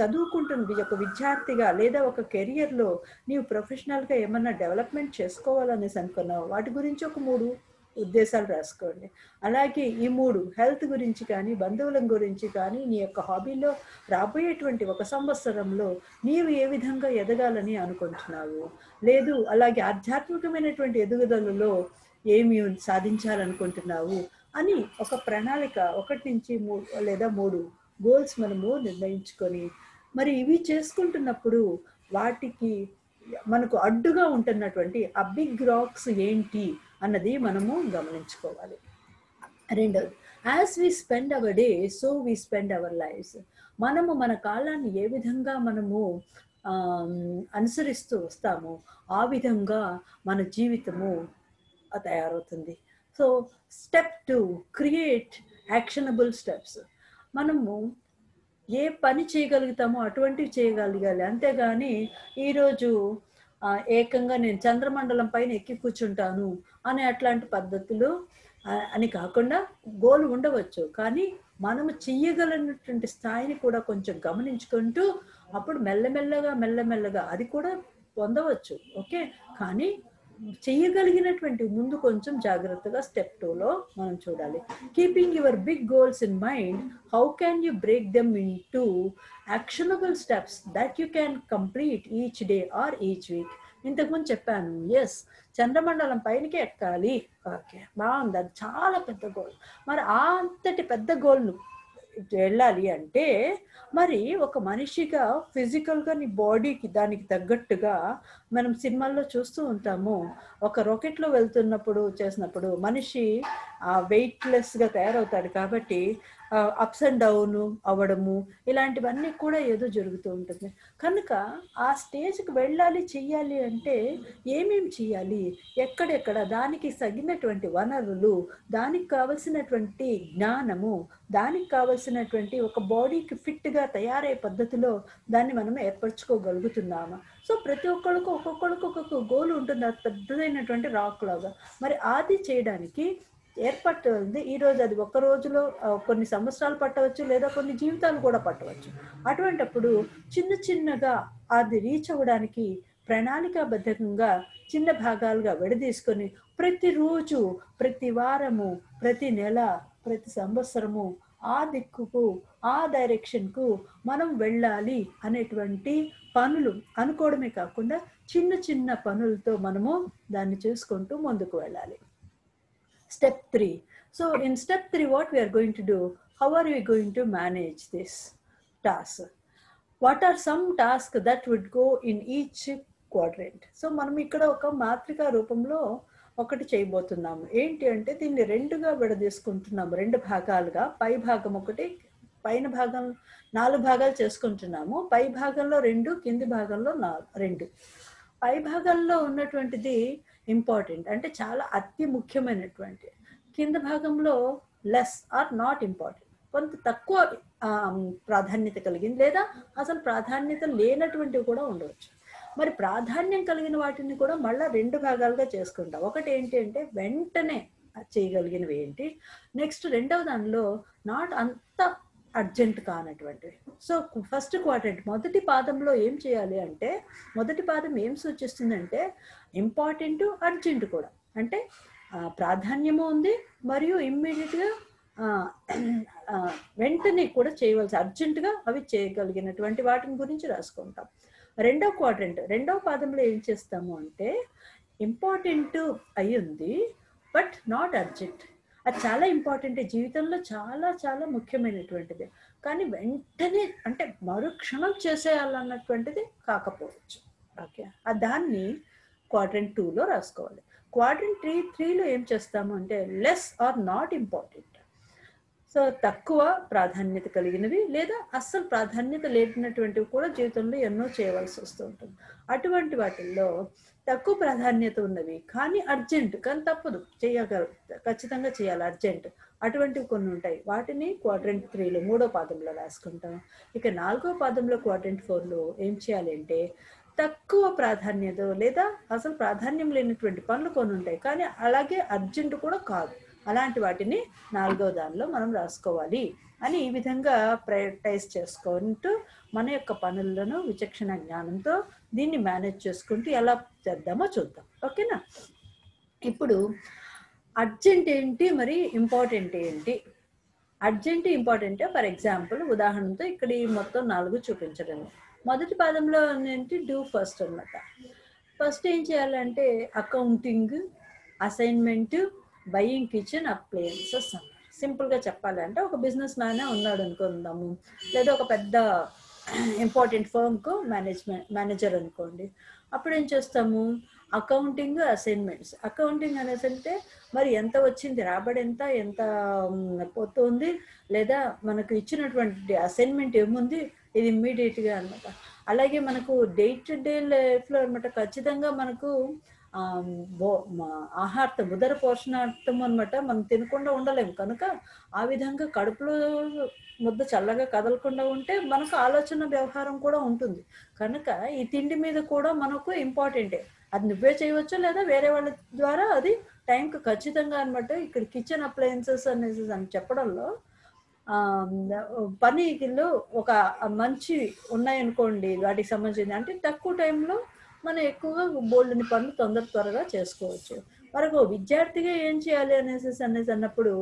చదువుకుంటున్న ఒక విద్యార్థిగా లేదా ఒక కెరియర్లో నీవు ప్రొఫెషనల్గా ఏమన్నా డెవలప్మెంట్ చేసుకోవాలనేసి అనుకున్నావు? వాటి గురించి ఒక మూడు ఉద్దేశాలు రాసుకోండి. అలాగే ఈ మూడు హెల్త్ గురించి కానీ బంధువుల గురించి కానీ నీ యొక్క హాబీలో రాబోయేటువంటి ఒక సంవత్సరంలో నీవు ఏ విధంగా ఎదగాలని అనుకుంటున్నావు? లేదు అలాగే ఆధ్యాత్మికమైనటువంటి ఎదుగుదలలో ఏమి సాధించాలనుకుంటున్నావు? అని ఒక ప్రణాళిక ఒకటి నుంచి మూడు లేదా మూడు గోల్స్ మనము నిర్ణయించుకొని మరి ఇవి చేసుకుంటున్నప్పుడు వాటికి మనకు అడ్డుగా ఉంటున్నటువంటి ఆ బిగ్ రాక్స్ ఏంటి? అన్నది మనము గమనించుకోవాలి. రెండవది as we spend our day so we spend our lives మనము మన కాలాన్ని ఏ విధంగా మనము అనుసరిస్తూ వస్తామో ఆ విధంగా మన జీవితము తయారవుతుంది. So step two create actionable steps మనము ఏ పని చేయగలుగుతామో అటువంటివి చేయగలగాలి. అంతేగాని ఈరోజు ఏకంగా నేను చంద్రమండలం పైన ఎక్కి కూర్చుంటాను అనే అట్లాంటి పద్ధతులు అని కాకుండా గోల్ ఉండవచ్చు. కానీ మనము చెయ్యగలనటువంటి స్థాయిని కూడా కొంచెం గమనించుకుంటూ అప్పుడు మెల్లమెల్లగా మెల్లమెల్లగా అది కూడా పొందవచ్చు. ఓకే? కానీ చేయగలిగినటువంటి ముందు కొంచెం జాగ్రత్తగా స్టెప్ టూలో మనం చూడాలి. Keeping your big goals in mind how can you break them into actionable steps that you can complete each day or each week ఇంతకుముందు చెప్పాను ఎస్ చంద్రమండలం పైనకి ఎక్కాలి. ఓకే బాగుంది. అది చాలా పెద్ద గోల్ మరి అంతటి పెద్ద గోల్ను వెళ్ళాలి అంటే మరి ఒక మనిషిగా ఫిజికల్గా నీ బాడీకి దానికి తగ్గట్టుగా మనం సినిమాల్లో చూస్తూ ఉంటాము. ఒక రాకెట్లో వెళ్తున్నప్పుడు చేసినప్పుడు మనిషి వెయిట్లెస్గా తయారవుతాడు కాబట్టి అప్స్ అండ్ డౌన్ అవ్వడము ఇలాంటివన్నీ కూడా ఏదో జరుగుతూ ఉంటుంది. కనుక ఆ స్టేజ్కి వెళ్ళాలి చెయ్యాలి అంటే ఏమేమి చేయాలి ఎక్కడెక్కడ దానికి తగినటువంటి వనరులు దానికి కావలసినటువంటి జ్ఞానము దానికి కావలసినటువంటి ఒక బాడీకి ఫిట్గా తయారయ్యే పద్ధతిలో దాన్ని మనం ఏర్పరచుకోగలుగుతున్నాము? సో ప్రతి ఒక్కరికి ఒక్కొక్కరికి ఒక్కొక్క గోల్ ఉంటుంది. అది పెద్దదైనటువంటి రాక్ లాగా. మరి అది చేయడానికి ఏర్పడుతుంది ఈ రోజు అది ఒక రోజులో కొన్ని సంవత్సరాలు పట్టవచ్చు లేదా కొన్ని జీవితాలు కూడా పట్టవచ్చు. అటువంటప్పుడు చిన్న చిన్నగా అది రీచ్ అవ్వడానికి ప్రణాళికాబద్ధకంగా చిన్న భాగాలుగా విడదీసుకొని ప్రతిరోజు ప్రతి వారము ప్రతి నెల ప్రతి సంవత్సరము ఆ దిక్కుకు ఆ డైరెక్షన్కు మనం వెళ్ళాలి అనేటువంటి పనులు అనుకోవడమే కాకుండా చిన్న చిన్న పనులతో మనము దాన్ని చేసుకుంటూ ముందుకు వెళ్ళాలి. Step three. so in step three, what we are going to do? How are we going to manage this task? What are some tasks that would go in each quadrant? So మనం ఇక్కడ ఒక మాత్రిక రూపంలో ఒకటి చేయబోతున్నాము. ఏంటి అంటే దీన్ని రెండుగా విడదీసుకుంటున్నాము. రెండు భాగాలుగా. పై భాగం ఒకటి పైన భాగం నాలుగు భాగాలు చేసుకుంటున్నాము. పై భాగంలో రెండు కింది భాగంలో నాలుగు రెండు. పై భాగంలో ఉన్నటువంటిది ఇంపార్టెంట్. అంటే చాలా అతి ముఖ్యమైనటువంటి. కింద భాగంలో లెస్ ఆర్ నాట్ ఇంపార్టెంట్ కొంత తక్కువ ప్రాధాన్యత కలిగింది లేదా అసలు ప్రాధాన్యత లేనటువంటివి కూడా ఉండవచ్చు. మరి ప్రాధాన్యం కలిగిన వాటిని కూడా మళ్ళీ రెండు భాగాలుగా చేసుకుంటాం. ఒకటి ఏంటి అంటే వెంటనే చేయగలిగినవి ఏంటి? నెక్స్ట్ రెండవ దానిలో నాట్ అంత అర్జెంట్ కానటువంటివి. సో ఫస్ట్ క్వాడ్రెంట్ మొదటి పాదంలో ఏం చేయాలి అంటే మొదటి పాదం ఏం సూచిస్తుందంటే ఇంపార్టెంట్ అర్జెంట్ కూడా. అంటే ప్రాధాన్యము ఉంది మరియు ఇమ్మీడియట్గా వెంటనే కూడా చేయవలసి అర్జెంటుగా అవి చేయగలిగినటువంటి వాటిని గురించి రాసుకుంటాం. రెండవ క్వాడ్రెంట్ రెండవ పాదంలో ఏం చేస్తాము అంటే ఇంపార్టెంట్ అయి ఉంది బట్ నాట్ అర్జెంట్. అది చాలా ఇంపార్టెంట్. జీవితంలో చాలా చాలా ముఖ్యమైనటువంటిది. కానీ వెంటనే అంటే మరుక్షణం చేసేయాలన్నటువంటిది కాకపోవచ్చు. ఓకే. ఆ దాన్ని క్వాడ్రెంట్ టూలో రాసుకోవాలి. క్వాడ్రెంట్ త్రీ త్రీలో ఏం చేస్తాము అంటే less or not important. So తక్కువ ప్రాధాన్యత కలిగినవి లేదా అస్సలు ప్రాధాన్యత లేనటువంటివి కూడా జీవితంలో ఎన్నో చేయవలసి వస్తూ ఉంటుంది. అటువంటి వాటిల్లో తక్కువ ప్రాధాన్యత ఉన్నవి కానీ అర్జెంట్ కానీ తప్పదు. చేయగల ఖచ్చితంగా చేయాలి అర్జెంట్. అటువంటివి కొన్ని ఉంటాయి. వాటిని క్వాడ్రెంట్ త్రీలో మూడో పాదంలో రాసుకుంటాం. ఇక నాలుగో పాదంలో క్వాడ్రెంట్ ఫోర్లో ఏం చేయాలి అంటే తక్కువ ప్రాధాన్యత లేదా అసలు ప్రాధాన్యం లేనటువంటి పనులు కొన్ని ఉంటాయి. కానీ అలాగే అర్జెంట్ కూడా కాదు. అలాంటి వాటిని నాలుగో దానిలో మనం రాసుకోవాలి అని ఈ విధంగా ప్రయోరిటైజ్ చేసుకుంటూ మన యొక్క పనులను విచక్షణ జ్ఞానంతో దీన్ని మేనేజ్ చేసుకుంటూ ఎలా చేద్దామో చూద్దాం. ఓకేనా? ఇప్పుడు అర్జెంట్ ఏంటి మరి ఇంపార్టెంట్ ఏంటి? అర్జెంట్ ఇంపార్టెంట్ ఫర్ ఎగ్జాంపుల్ ఉదాహరణతో ఇక్కడ ఈ మొత్తం నాలుగు చూపించడం మొదటి పాదంలో ఏంటి డూ ఫస్ట్ అన్నమాట. ఫస్ట్ ఏం చేయాలంటే accounting assignment buying kitchen appliances అన్నారు సింపుల్గా చెప్పాలంటే ఒక బిజినెస్ మ్యానే ఉన్నాడు అనుకుందాము. లేదా ఒక పెద్ద ఇంపార్టెంట్ ఫర్మ్కు మేనేజ్మెంట్ మేనేజర్ అనుకోండి. అప్పుడు ఏం చేస్తాము? అకౌంటింగ్ అసైన్మెంట్స్ అకౌంటింగ్ అనేసి అంటే మరి ఎంత వచ్చింది? రాబడి ఎంత? ఎంత పోతుంది? లేదా మనకు ఇచ్చినటువంటి అసైన్మెంట్ ఏముంది? ఇది ఇమ్మీడియట్గా అనమాట అలాగే మనకు డే టు డే లైఫ్లో అనమాట ఖచ్చితంగా మనకు ఆహార్థం బో ఉదర పోషణార్థం అనమాట మనం తినకుండా ఉండలేము. కనుక ఆ విధంగా కడుపులో ముద్ద చల్లగా కదలకుండా ఉంటే మనకు ఆలోచన వ్యవహారం కూడా ఉంటుంది. కనుక ఈ తిండి మీద కూడా మనకు ఇంపార్టెంటే. అది నువ్వే చేయవచ్చు లేదా వేరే వాళ్ళ ద్వారా అది టైంకి ఖచ్చితంగా అనమాట ఇక్కడ కిచెన్ అప్లయన్సెస్ అనేసి అని చెప్పడంలో ఆ, ఒక మంచి ఉన్నాయనుకోండి వాటికి సంబంధించింది. అంటే తక్కువ టైంలో మనం ఎక్కువగా బోల్డ్ని పనులు తొందర త్వరగా చేసుకోవచ్చు. మరొక విద్యార్థిగా ఏం చేయాలి అనేసి అనేసి అన్నప్పుడు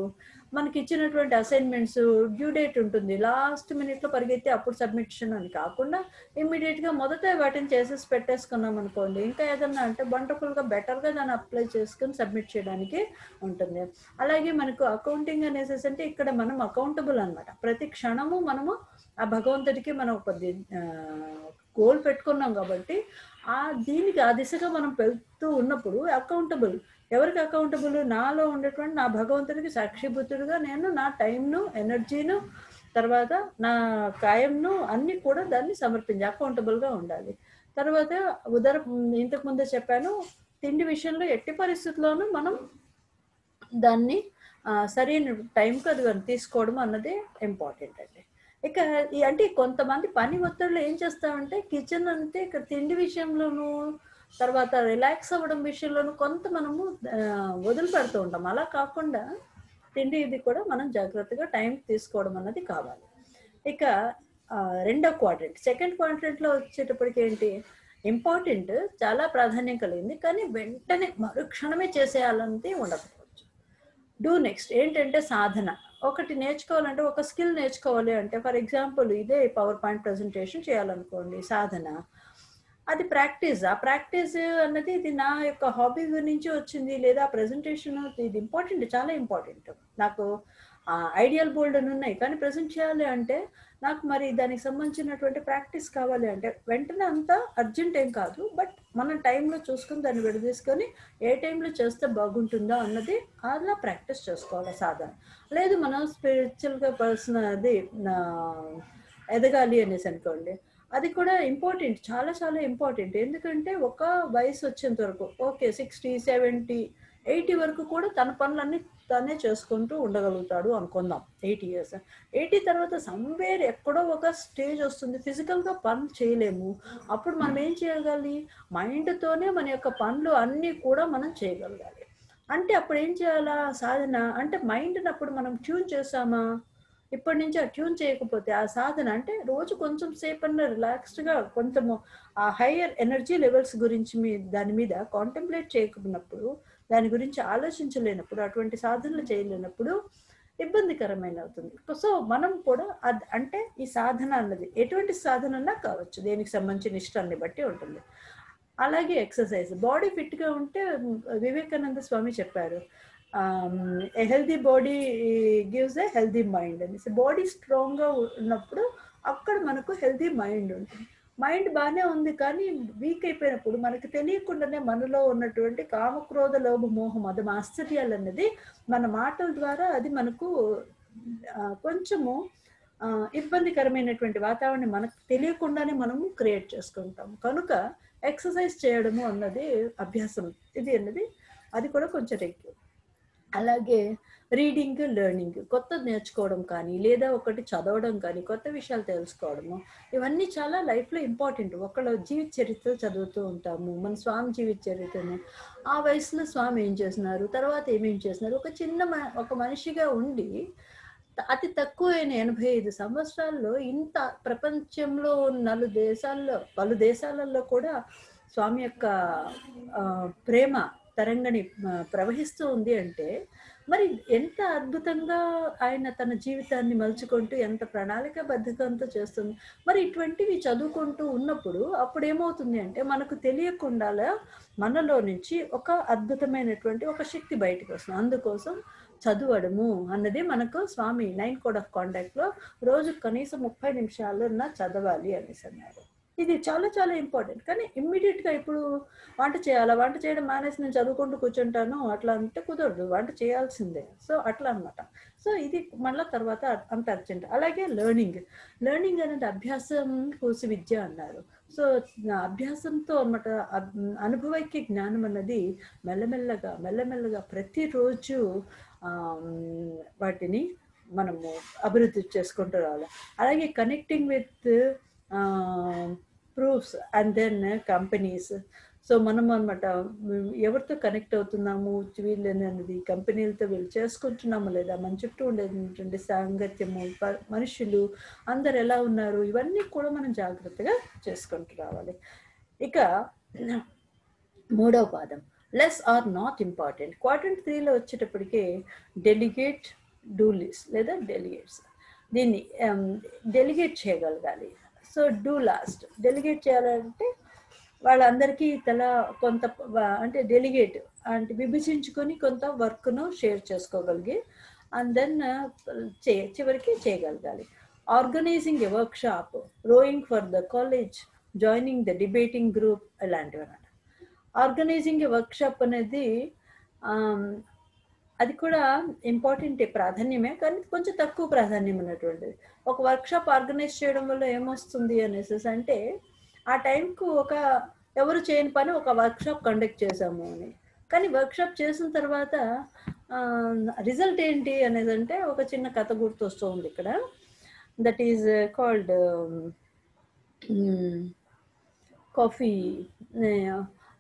మనకి ఇచ్చినటువంటి అసైన్మెంట్స్ డ్యూ డేట్ ఉంటుంది లాస్ట్ మినిట్లో పరిగెత్తి అప్పుడు సబ్మిషన్ అని కాకుండా ఇమ్మీడియట్గా మొదట వాటిని చేసేసి పెట్టేసుకున్నాం అనుకోండి. ఇంకా ఏదన్నా అంటే వండర్ఫుల్గా బెటర్గా దాన్ని అప్లై చేసుకుని సబ్మిట్ చేయడానికి ఉంటుంది. అలాగే మనకు అకౌంటింగ్ అనేసి అంటే ఇక్కడ మనం అకౌంటబుల్ అనమాట ప్రతి క్షణము మనము ఆ భగవంతుడికి మనం ఒక గోల్ పెట్టుకున్నాం కాబట్టి ఆ దీనికి ఆ దిశగా మనం వెళ్తూ ఉన్నప్పుడు అకౌంటబుల్ ఎవరికి అకౌంటబుల్ నాలో ఉండేటువంటి నా భగవంతుడికి సాక్షిభూతుడిగా నేను నా టైంను ఎనర్జీను తర్వాత నా కాయంను అన్ని కూడా దాన్ని సమర్పించి అకౌంటబుల్గా ఉండాలి. తర్వాత ఉదర ఇంతకు ముందే చెప్పాను తిండి విషయంలో ఎట్టి పరిస్థితుల్లోనూ మనం దాన్ని సరైన టైంకి అది తీసుకోవడం అన్నది ఇంపార్టెంట్ అండి. ఇక ఈ అంటే కొంతమంది పని ఒత్తిడిలో ఏం చేస్తామంటే కిచెన్ అంటే ఇక్కడ తిండి విషయంలోనూ తర్వాత రిలాక్స్ అవ్వడం విషయంలోనూ కొంత మనము వదిలిపెడుతూ ఉంటాం. అలా కాకుండా తిండి ఇది కూడా మనం జాగ్రత్తగా టైం తీసుకోవడం అన్నది కావాలి. ఇక రెండో క్వాడ్రెంట్ సెకండ్ క్వాడ్రెంట్లో వచ్చేటప్పటికి ఏంటి? ఇంపార్టెంట్ చాలా ప్రాధాన్యం కలిగింది. కానీ వెంటనే మరుక్షణమే చేసేయాలంటే ఉండకపోవచ్చు. డూ నెక్స్ట్ ఏంటంటే సాధన. ఒకటి నేర్చుకోవాలంటే ఒక స్కిల్ నేర్చుకోవాలి అంటే ఫర్ ఎగ్జాంపుల్ ఇదే పవర్ పాయింట్ ప్రజెంటేషన్ చేయాలనుకోండి సాధన. అది ప్రాక్టీస్. ఆ ప్రాక్టీస్ అన్నది ఇది నా యొక్క హాబీ నుంచి వచ్చింది లేదా ప్రజెంటేషన్ ఇది ఇంపార్టెంట్ చాలా ఇంపార్టెంట్. నాకు ఐడియల్ బోల్డ్ అని ఉన్నాయి కానీ ప్రజెంట్ చేయాలి అంటే నాకు మరి దానికి సంబంధించినటువంటి ప్రాక్టీస్ కావాలి అంటే వెంటనే అంతా అర్జెంట్ ఏం కాదు బట్ మనం టైంలో చూసుకుని దాన్ని విడదీసుకొని ఏ టైంలో చేస్తే బాగుంటుందో అన్నది అలా ప్రాక్టీస్ చేసుకోవాలి సాధన లేదు మనం స్పిరిచువల్గా పర్సన్ అది నా ఎదగాలి అనేసి అనుకోండి అది కూడా ఇంపార్టెంట్ చాలా చాలా ఇంపార్టెంట్. ఎందుకంటే ఒక వయసు వచ్చేంత వరకు ఓకే సిక్స్టీ సెవెంటీ ఎయిటీ వరకు కూడా తన పనులన్నీ తనే చేసుకుంటూ ఉండగలుగుతాడు అనుకుందాం. Eighty years. ఎయిటీ తర్వాత సమ్వేర్ ఎక్కడో ఒక స్టేజ్ వస్తుంది. ఫిజికల్గా పనులు చేయలేము. అప్పుడు మనం ఏం చేయగలి మైండ్తోనే మన యొక్క పనులు అన్నీ కూడా మనం చేయగలగాలి. అంటే అప్పుడు ఏం చేయాలా? సాధన. అంటే మైండ్ని అప్పుడు మనం ట్యూన్ చేసామా ఇప్పటి నుంచి ఆ ట్యూన్ చేయకపోతే ఆ సాధన అంటే రోజు కొంచెం సేపు అన్న రిలాక్స్డ్గా కొంచెము ఆ హయ్యర్ ఎనర్జీ లెవెల్స్ గురించి మీ దాని మీద కాంటెంప్లేట్ చేయకున్నప్పుడు దాని గురించి ఆలోచించలేనప్పుడు అటువంటి సాధనలు చేయలేనప్పుడు ఇబ్బందికరమైన అవుతుంది. సో మనం కూడా అది అంటే ఈ సాధన అన్నది ఎటువంటి సాధనన్నా కావచ్చు. దేనికి సంబంధించిన ఇష్టాన్ని బట్టి ఉంటుంది. అలాగే ఎక్సర్సైజ్. బాడీ ఫిట్గా ఉంటే వివేకానంద స్వామి చెప్పారు a healthy body gives a healthy mind అనేసి. బాడీ స్ట్రాంగ్గా ఉన్నప్పుడు అక్కడ మనకు హెల్దీ మైండ్ ఉంటుంది. మైండ్ బాగానే ఉంది కానీ వీక్ అయిపోయినప్పుడు మనకు తెలియకుండానే మనలో ఉన్నటువంటి కామక్రోధ లోభ మోహం అది ఆశ్చర్యాలు అన్నది మన మాటల ద్వారా అది మనకు కొంచెము ఇబ్బందికరమైనటువంటి వాతావరణం మనకు తెలియకుండానే మనము క్రియేట్ చేసుకుంటాం కనుక ఎక్సర్సైజ్ చేయడము అన్నది అభ్యాసం. ఇది అన్నది అది కూడా కొంచెం ఎక్కువ అలాగే రీడింగ్ లెర్నింగ్ కొత్త నేర్చుకోవడం కానీ లేదా ఒకటి చదవడం కానీ కొత్త విషయాలు తెలుసుకోవడము ఇవన్నీ చాలా లైఫ్లో ఇంపార్టెంట్. ఒకళ్ళ జీవిత చరిత్ర చదువుతూ ఉంటాము మన స్వామి జీవిత చరిత్రను. ఆ వయసులో స్వామి ఏం చేస్తున్నారు తర్వాత ఏమేం చేస్తున్నారు ఒక చిన్న మ- ఒక మనిషిగా ఉండి అతి తక్కువైన ఎనభై ఐదు సంవత్సరాల్లో ఇంత ప్రపంచంలో నలు దేశాల్లో పలు దేశాలలో కూడా స్వామి యొక్క ప్రేమ తరంగని ప్రవహిస్తూ ఉంది అంటే మరి ఎంత అద్భుతంగా ఆయన తన జీవితాన్ని మలుచుకుంటూ ఎంత ప్రణాళికాబద్ధకంతో చేస్తుంది. మరి ఇటువంటివి చదువుకుంటూ ఉన్నప్పుడు అప్పుడు ఏమవుతుంది అంటే మనకు తెలియకుండా మనలో నుంచి ఒక అద్భుతమైనటువంటి ఒక శక్తి బయటకు వస్తుంది. అందుకోసం చదవడము అన్నది మనకు స్వామి నైన్ కోడ్ ఆఫ్ కాంటాక్ట్లో రోజు కనీసం ముప్పై నిమిషాలన్నా చదవాలి అనేసి అన్నారు. ఇది చాలా చాలా ఇంపార్టెంట్ కానీ ఇమ్మీడియట్గా ఇప్పుడు వంట చేయాలా? వంట చేయడం మానేసి నేను చదువుకుంటూ కూర్చుంటాను అట్లా అంటే కుదరదు. వంట చేయాల్సిందే. సో అట్లా అన్నమాట. సో ఇది మళ్ళీ తర్వాత అంత అర్జెంట్ అలాగే లెర్నింగ్ లెర్నింగ్ అనేది అభ్యాసం కోసి విద్య అన్నారు. సో అభ్యాసంతో అనమాట అనుభవైక్య జ్ఞానం అన్నది మెల్లమెల్లగా మెల్లమెల్లగా ప్రతిరోజు వాటిని మనము అభివృద్ధి చేసుకుంటూ రావాలి. అలాగే connecting with proofs and then companies so మనం అనమాట ఎవరితో కనెక్ట్ అవుతున్నాము వీళ్ళని అనేది కంపెనీలతో వీళ్ళు చేసుకుంటున్నాము లేదా మన చుట్టూ ఉండేటువంటి సాంగత్యము ప- మనుషులు అందరు ఎలా ఉన్నారు ఇవన్నీ కూడా మనం జాగ్రత్తగా చేసుకుంటూ రావాలి. ఇక మూడవ పాదం. Less or not important quadrant త్రీలో వచ్చేటప్పటికి డెలిగేట్ డూలిస్ లేదా డెలిగేట్స్ దీన్ని um, డెలిగేట్ చేయగలగాలి. So do last. డెలిగేట్ చేయాలంటే వాళ్ళందరికీ తల కొంత అంటే డెలిగేట్ అంటే విభజించుకొని కొంత వర్క్ను షేర్ చేసుకోగలిగి అండ్ దెన్ చే చివరికి చేయగలగాలి. Organizing a workshop rowing for the college joining the debating group ఇలాంటివి అన్నమాట ఆర్గనైజింగ్ ఎ వర్క్ షాప్ అనేది అది కూడా ఇంపార్టెంట్ ప్రాధాన్యమే కానీ కొంచెం తక్కువ ప్రాధాన్యం ఉన్నటువంటిది ఒక వర్క్షాప్ ఆర్గనైజ్ చేయడం వల్ల ఏమొస్తుంది అనేసి అంటే ఆ టైంకు ఒక ఎవరు చేయని పని ఒక వర్క్షాప్ కండక్ట్ చేసాము అని. కానీ వర్క్షాప్ చేసిన తర్వాత రిజల్ట్ ఏంటి అనేది అంటే ఒక చిన్న కథ గుర్తొస్తుంది ఇక్కడ. దట్ ఈజ్ కాల్డ్ కాఫీ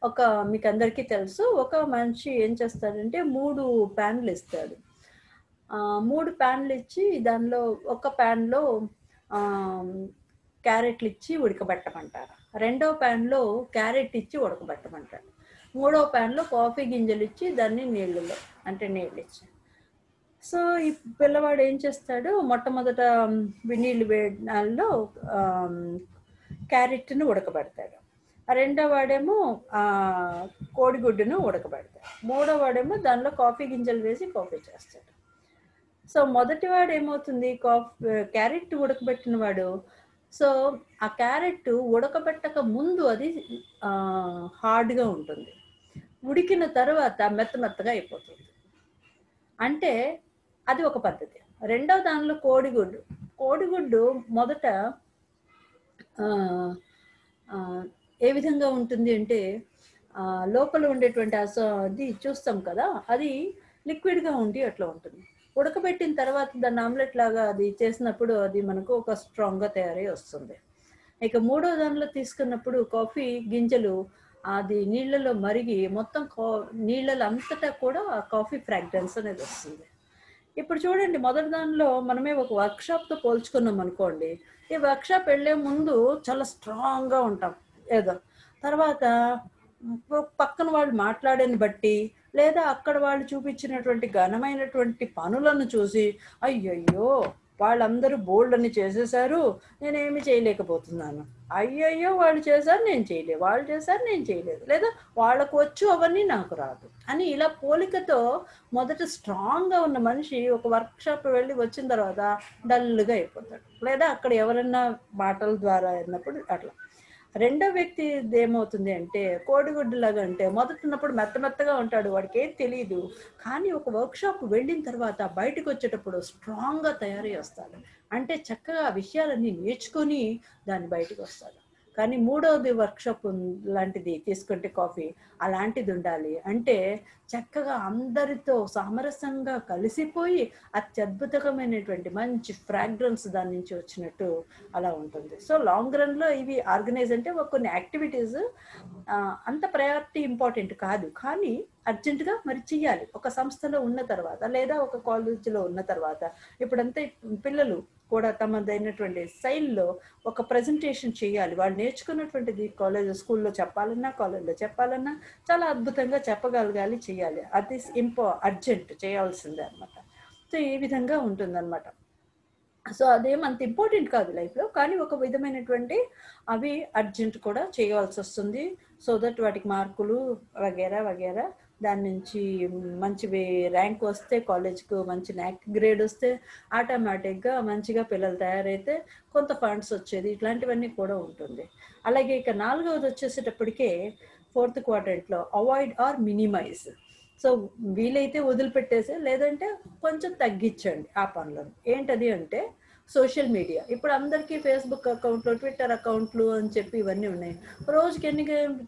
ఒక మీకు అందరికీ తెలుసు ఒక మనిషి ఏం చేస్తాడంటే మూడు ప్యాన్లు ఇస్తాడు. మూడు ప్యాన్లు ఇచ్చి దానిలో ఒక ప్యాన్లో క్యారెట్లు ఇచ్చి ఉడకబెట్టమంటారు. రెండో ప్యాన్లో క్యారెట్ ఇచ్చి ఉడకబెట్టమంటారు. మూడో ప్యాన్లో కాఫీ గింజలు ఇచ్చి దాన్ని నీళ్ళలో అంటే నీళ్ళు ఇచ్చి. సో ఈ పిల్లవాడు ఏం చేస్తాడు? మొట్టమొదట నీళ్ళు వేడినాల్లో క్యారెట్ను ఉడకబెడతాడు. ఆ రెండో వాడేమో కోడిగుడ్డును ఉడకబెడతాడు. మూడో వాడేమో దానిలో కాఫీ గింజలు వేసి కాఫీ చేస్తాడు. సో మొదటి వాడు ఏమవుతుంది? కాఫ్ క్యారెట్ ఉడకబెట్టిన వాడు సో ఆ క్యారెట్ ఉడకబెట్టక ముందు అది హార్డ్గా ఉంటుంది. ఉడికిన తర్వాత మెత్త మెత్తగా అయిపోతుంది. అంటే అది ఒక పద్ధతి. రెండవ దానిలో కోడిగుడ్డు. కోడిగుడ్డు మొదట ఏ విధంగా ఉంటుంది అంటే లోపల ఉండేటువంటి అది చూస్తాం కదా అది లిక్విడ్గా ఉండి అట్లా ఉంటుంది. ఉడకబెట్టిన తర్వాత దాన్ని ఆమ్లెట్ లాగా అది చేసినప్పుడు అది మనకు ఒక స్ట్రాంగ్గా తయారై వస్తుంది. ఇక మూడో దానిలో తీసుకున్నప్పుడు కాఫీ గింజలు అది నీళ్ళలో మరిగి మొత్తం కా నీళ్ళలో అంతటా కూడా కాఫీ ఫ్రాగ్రెన్స్ అనేది వస్తుంది. ఇప్పుడు చూడండి మొదటి దానిలో మనమే ఒక వర్క్షాప్తో పోల్చుకున్నాం అనుకోండి. ఈ వర్క్షాప్ వెళ్ళే ముందు చాలా స్ట్రాంగ్గా ఉంటాం. ఏదో తర్వాత పక్కన వాళ్ళు మాట్లాడని బట్టి లేదా అక్కడ వాళ్ళు చూపించినటువంటి ఘనమైనటువంటి పనులను చూసి అయ్యయ్యో వాళ్ళందరూ బోల్డ్ అని చేసేసారు నేనేమి చేయలేకపోతున్నాను. అయ్యయ్యో వాళ్ళు చేశారు నేను చేయలేదు. వాళ్ళు చేశారు నేను చేయలేదు. లేదా వాళ్ళకు వచ్చు అవన్నీ నాకు రాదు. అని ఇలా పోలికతో మొదట స్ట్రాంగ్గా ఉన్న మనిషి ఒక వర్క్షాప్ వెళ్ళి వచ్చిన తర్వాత డల్గా అయిపోతాడు. లేదా అక్కడ ఎవరన్నా మాటల ద్వారా అన్నప్పుడు అట్లా. రెండో వ్యక్తి ఏమవుతుంది అంటే కోడిగుడ్డులాగా అంటే మొదటిన్నప్పుడు మెత్త మెత్తగా ఉంటాడు వాడికి ఏం తెలియదు కానీ ఒక వర్క్షాప్ వెళ్ళిన తర్వాత బయటకు వచ్చేటప్పుడు స్ట్రాంగ్గా తయారై వస్తాడు. అంటే చక్కగా విషయాలన్నీ నేర్చుకొని దాన్ని బయటకు వస్తాడు. కానీ మూడవది వర్క్షాప్ లాంటిది తీసుకుంటే కాఫీ అలాంటిది ఉండాలి. అంటే చక్కగా అందరితో సామరస్యంగా కలిసిపోయి అత్యద్భుతమైనటువంటి మంచి ఫ్రాగ్రెన్స్ దాని నుంచి వచ్చినట్టు అలా ఉంటుంది. సో లాంగ్ రన్లో ఇవి ఆర్గనైజ్ అంటే ఒక కొన్ని యాక్టివిటీస్ అంత ప్రయారిటీ ఇంపార్టెంట్ కాదు. కానీ అర్జెంటుగా మరి చెయ్యాలి. ఒక సంస్థలో ఉన్న తర్వాత లేదా ఒక కాలేజీలో ఉన్న తర్వాత ఇప్పుడంతా పిల్లలు కూడా తమదైనటువంటి శైలిలో ఒక ప్రజెంటేషన్ చేయాలి వాళ్ళు నేర్చుకున్నటువంటిది కాలేజ్ స్కూల్లో చెప్పాలన్నా కాలేజ్లో చెప్పాలన్నా చాలా అద్భుతంగా చెప్పగలగాలి చేయాలి. అది ఇంపో అర్జెంట్ చేయాల్సిందే అనమాట సో ఈ విధంగా ఉంటుందన్నమాట. సో అదేం అంత ఇంపార్టెంట్ కాదు లైఫ్లో కానీ ఒక విధమైనటువంటి అవి అర్జెంట్ కూడా చేయవలసి వస్తుంది. సో దట్ వాటికి మార్కులు వగేరా వగేరా. దాని నుంచి మంచి ర్యాంక్ వస్తే కాలేజ్కు మంచి ర్యాంక్ గ్రేడ్ వస్తే ఆటోమేటిక్గా మంచిగా పిల్లలు తయారైతే కొంత ఫండ్స్ వచ్చేది. ఇట్లాంటివన్నీ కూడా ఉంటుంది. అలాగే ఇక నాలుగవది వచ్చేసేటప్పటికే ఫోర్త్ క్వార్టర్లో అవాయిడ్ ఆర్ మినిమైజ్ సో వీలైతే వదిలిపెట్టేసి లేదంటే కొంచెం తగ్గించండి ఆ పనులను. ఏంటది అంటే సోషల్ మీడియా. ఇప్పుడు అందరికీ ఫేస్బుక్ అకౌంట్లు ట్విట్టర్ అకౌంట్లు అని చెప్పి ఇవన్నీ ఉన్నాయి. రోజుకి ఎన్ని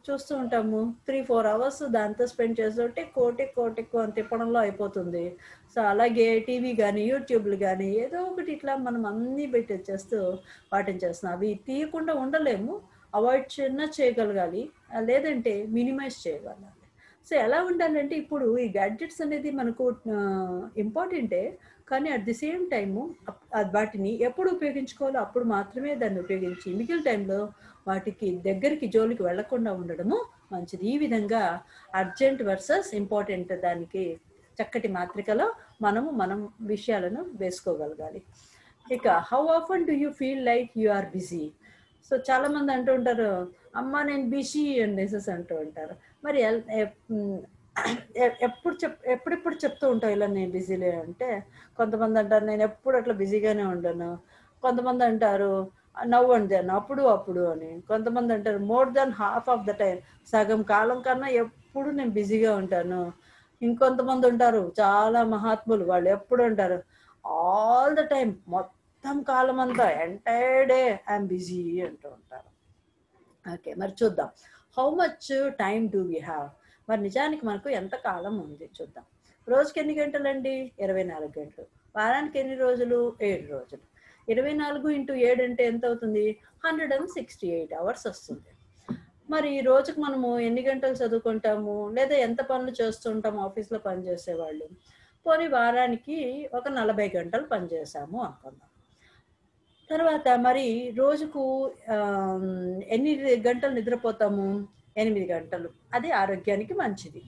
చూస్తూ ఉంటాము? త్రీ ఫోర్ అవర్స్ దాంతో స్పెండ్ చేస్తుంటే కోటి కోటి అని తిప్పడంలో అయిపోతుంది. సో అలాగే టీవీ కానీ యూట్యూబ్లు కానీ ఏదో ఒకటి ఇట్లా మనం అన్నీ పెట్టేచేస్తూ వాటిని చేస్తున్నాం. అవి తీయకుండా ఉండలేము. అవాయిడ్ చిన్న చేయగలగాలి. లేదంటే మినిమైజ్ చేయగలగాలి సో ఎలా ఉండాలంటే ఇప్పుడు ఈ గ్యాడ్జెట్స్ అనేది మనకు ఇంపార్టెంటే కానీ అట్ ది సేమ్ టైము వాటిని ఎప్పుడు ఉపయోగించుకోవాలో అప్పుడు మాత్రమే దాన్ని ఉపయోగించి మిగిలిన టైంలో వాటికి దగ్గరికి జోలికి వెళ్ళకుండా ఉండడము మంచిది. ఈ విధంగా అర్జెంట్ వర్సెస్ ఇంపార్టెంట్ దానికి చక్కటి మాత్రికలో మనము మనం విషయాలను వేసుకోగలగాలి. ఇక how often do you feel like you are busy so చాలా మంది అంటూ ఉంటారు అమ్మ నేను బిజీ అనేసి అంటూ ఉంటారు. మరి ఎల్- ఎప్- ఎప్పుడు చెప్ ఎప్పుడెప్పుడు చెప్తూ ఉంటావు ఇలా నేను బిజీలే అంటే? కొంతమంది అంటారు నేను ఎప్పుడు అట్లా బిజీగానే ఉండను. కొంతమంది అంటారు నవ్వు అంటాను అప్పుడు అప్పుడు అని. కొంతమంది అంటారు more than half of the time సగం కాలం కన్నా ఎప్పుడు నేను బిజీగా ఉంటాను. ఇంకొంతమంది ఉంటారు చాలా మహాత్ములు వాళ్ళు ఎప్పుడు ఉంటారు ఆల్ ద టైం మొత్తం కాలం అంతా ఎంటైర్ డే ఐఎమ్ బిజీ అంటూ ఉంటారు. ఓకే మరి చూద్దాం. How much time do we have మరి నిజానికి మనకు ఎంత కాలం ఉంది? చూద్దాం. రోజుకి ఎన్ని గంటలండి? ఇరవై నాలుగు గంటలు. వారానికి ఎన్ని రోజులు? ఏడు రోజులు. ఇరవై నాలుగు ఇంటూ ఏడు అంటే ఎంత అవుతుంది? Hundred and sixty eight hours వస్తుంది. మరి ఈ రోజుకు మనము ఎన్ని గంటలు చదువుకుంటాము? లేదా ఎంత పనులు చేస్తుంటాము ఆఫీస్లో పనిచేసే వాళ్ళు పోనీ వారానికి ఒక నలభై గంటలు పనిచేసాము అనుకుందాం. తర్వాత మరి రోజుకు ఎన్ని గంటలు నిద్రపోతాము? ఎనిమిది గంటలు. అది ఆరోగ్యానికి మంచిది.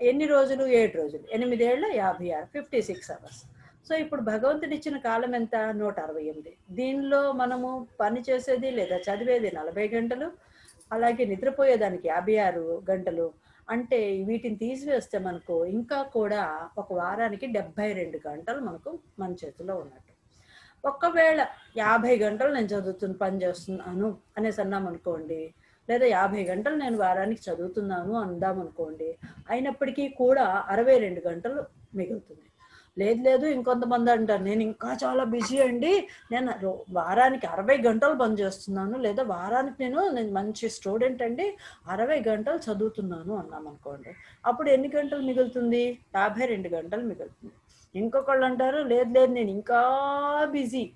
ఎన్ని రోజులు? ఏడు రోజులు. ఎనిమిదేళ్ళ యాభై ఆరు. Fifty six hours. సో ఇప్పుడు భగవంతుడు ఇచ్చిన కాలం ఎంత? నూట అరవై ఎనిమిది. దీనిలో మనము పని చేసేది లేదా చదివేది నలభై గంటలు. అలాగే నిద్రపోయేదానికి యాభై ఆరు గంటలు. అంటే వీటిని తీసివేస్తే మనకు ఇంకా కూడా ఒక వారానికి డెబ్బై రెండు గంటలు మనకు మన చేతిలో ఉన్నట్టు. ఒక్కవేళ యాభై గంటలు నేను చదువుతున్న పని చేస్తున్నాను అనేసి అన్నాం అనుకోండి లేదా యాభై గంటలు నేను వారానికి చదువుతున్నాను అందాం అనుకోండి అయినప్పటికీ కూడా అరవై రెండు గంటలు మిగులుతుంది. లేదు లేదు ఇంకొంతమంది అంటారు నేను ఇంకా చాలా బిజీ అండి నేను వారానికి అరవై గంటలు పని చేస్తున్నాను లేదా వారానికి నేను నేను మంచి స్టూడెంట్ అండి అరవై గంటలు చదువుతున్నాను అన్నాం అనుకోండి. అప్పుడు ఎన్ని గంటలు మిగులుతుంది? యాభై రెండు గంటలు మిగులుతుంది. ఇంకొకళ్ళు అంటారు లేదు లేదు నేను ఇంకా బిజీ.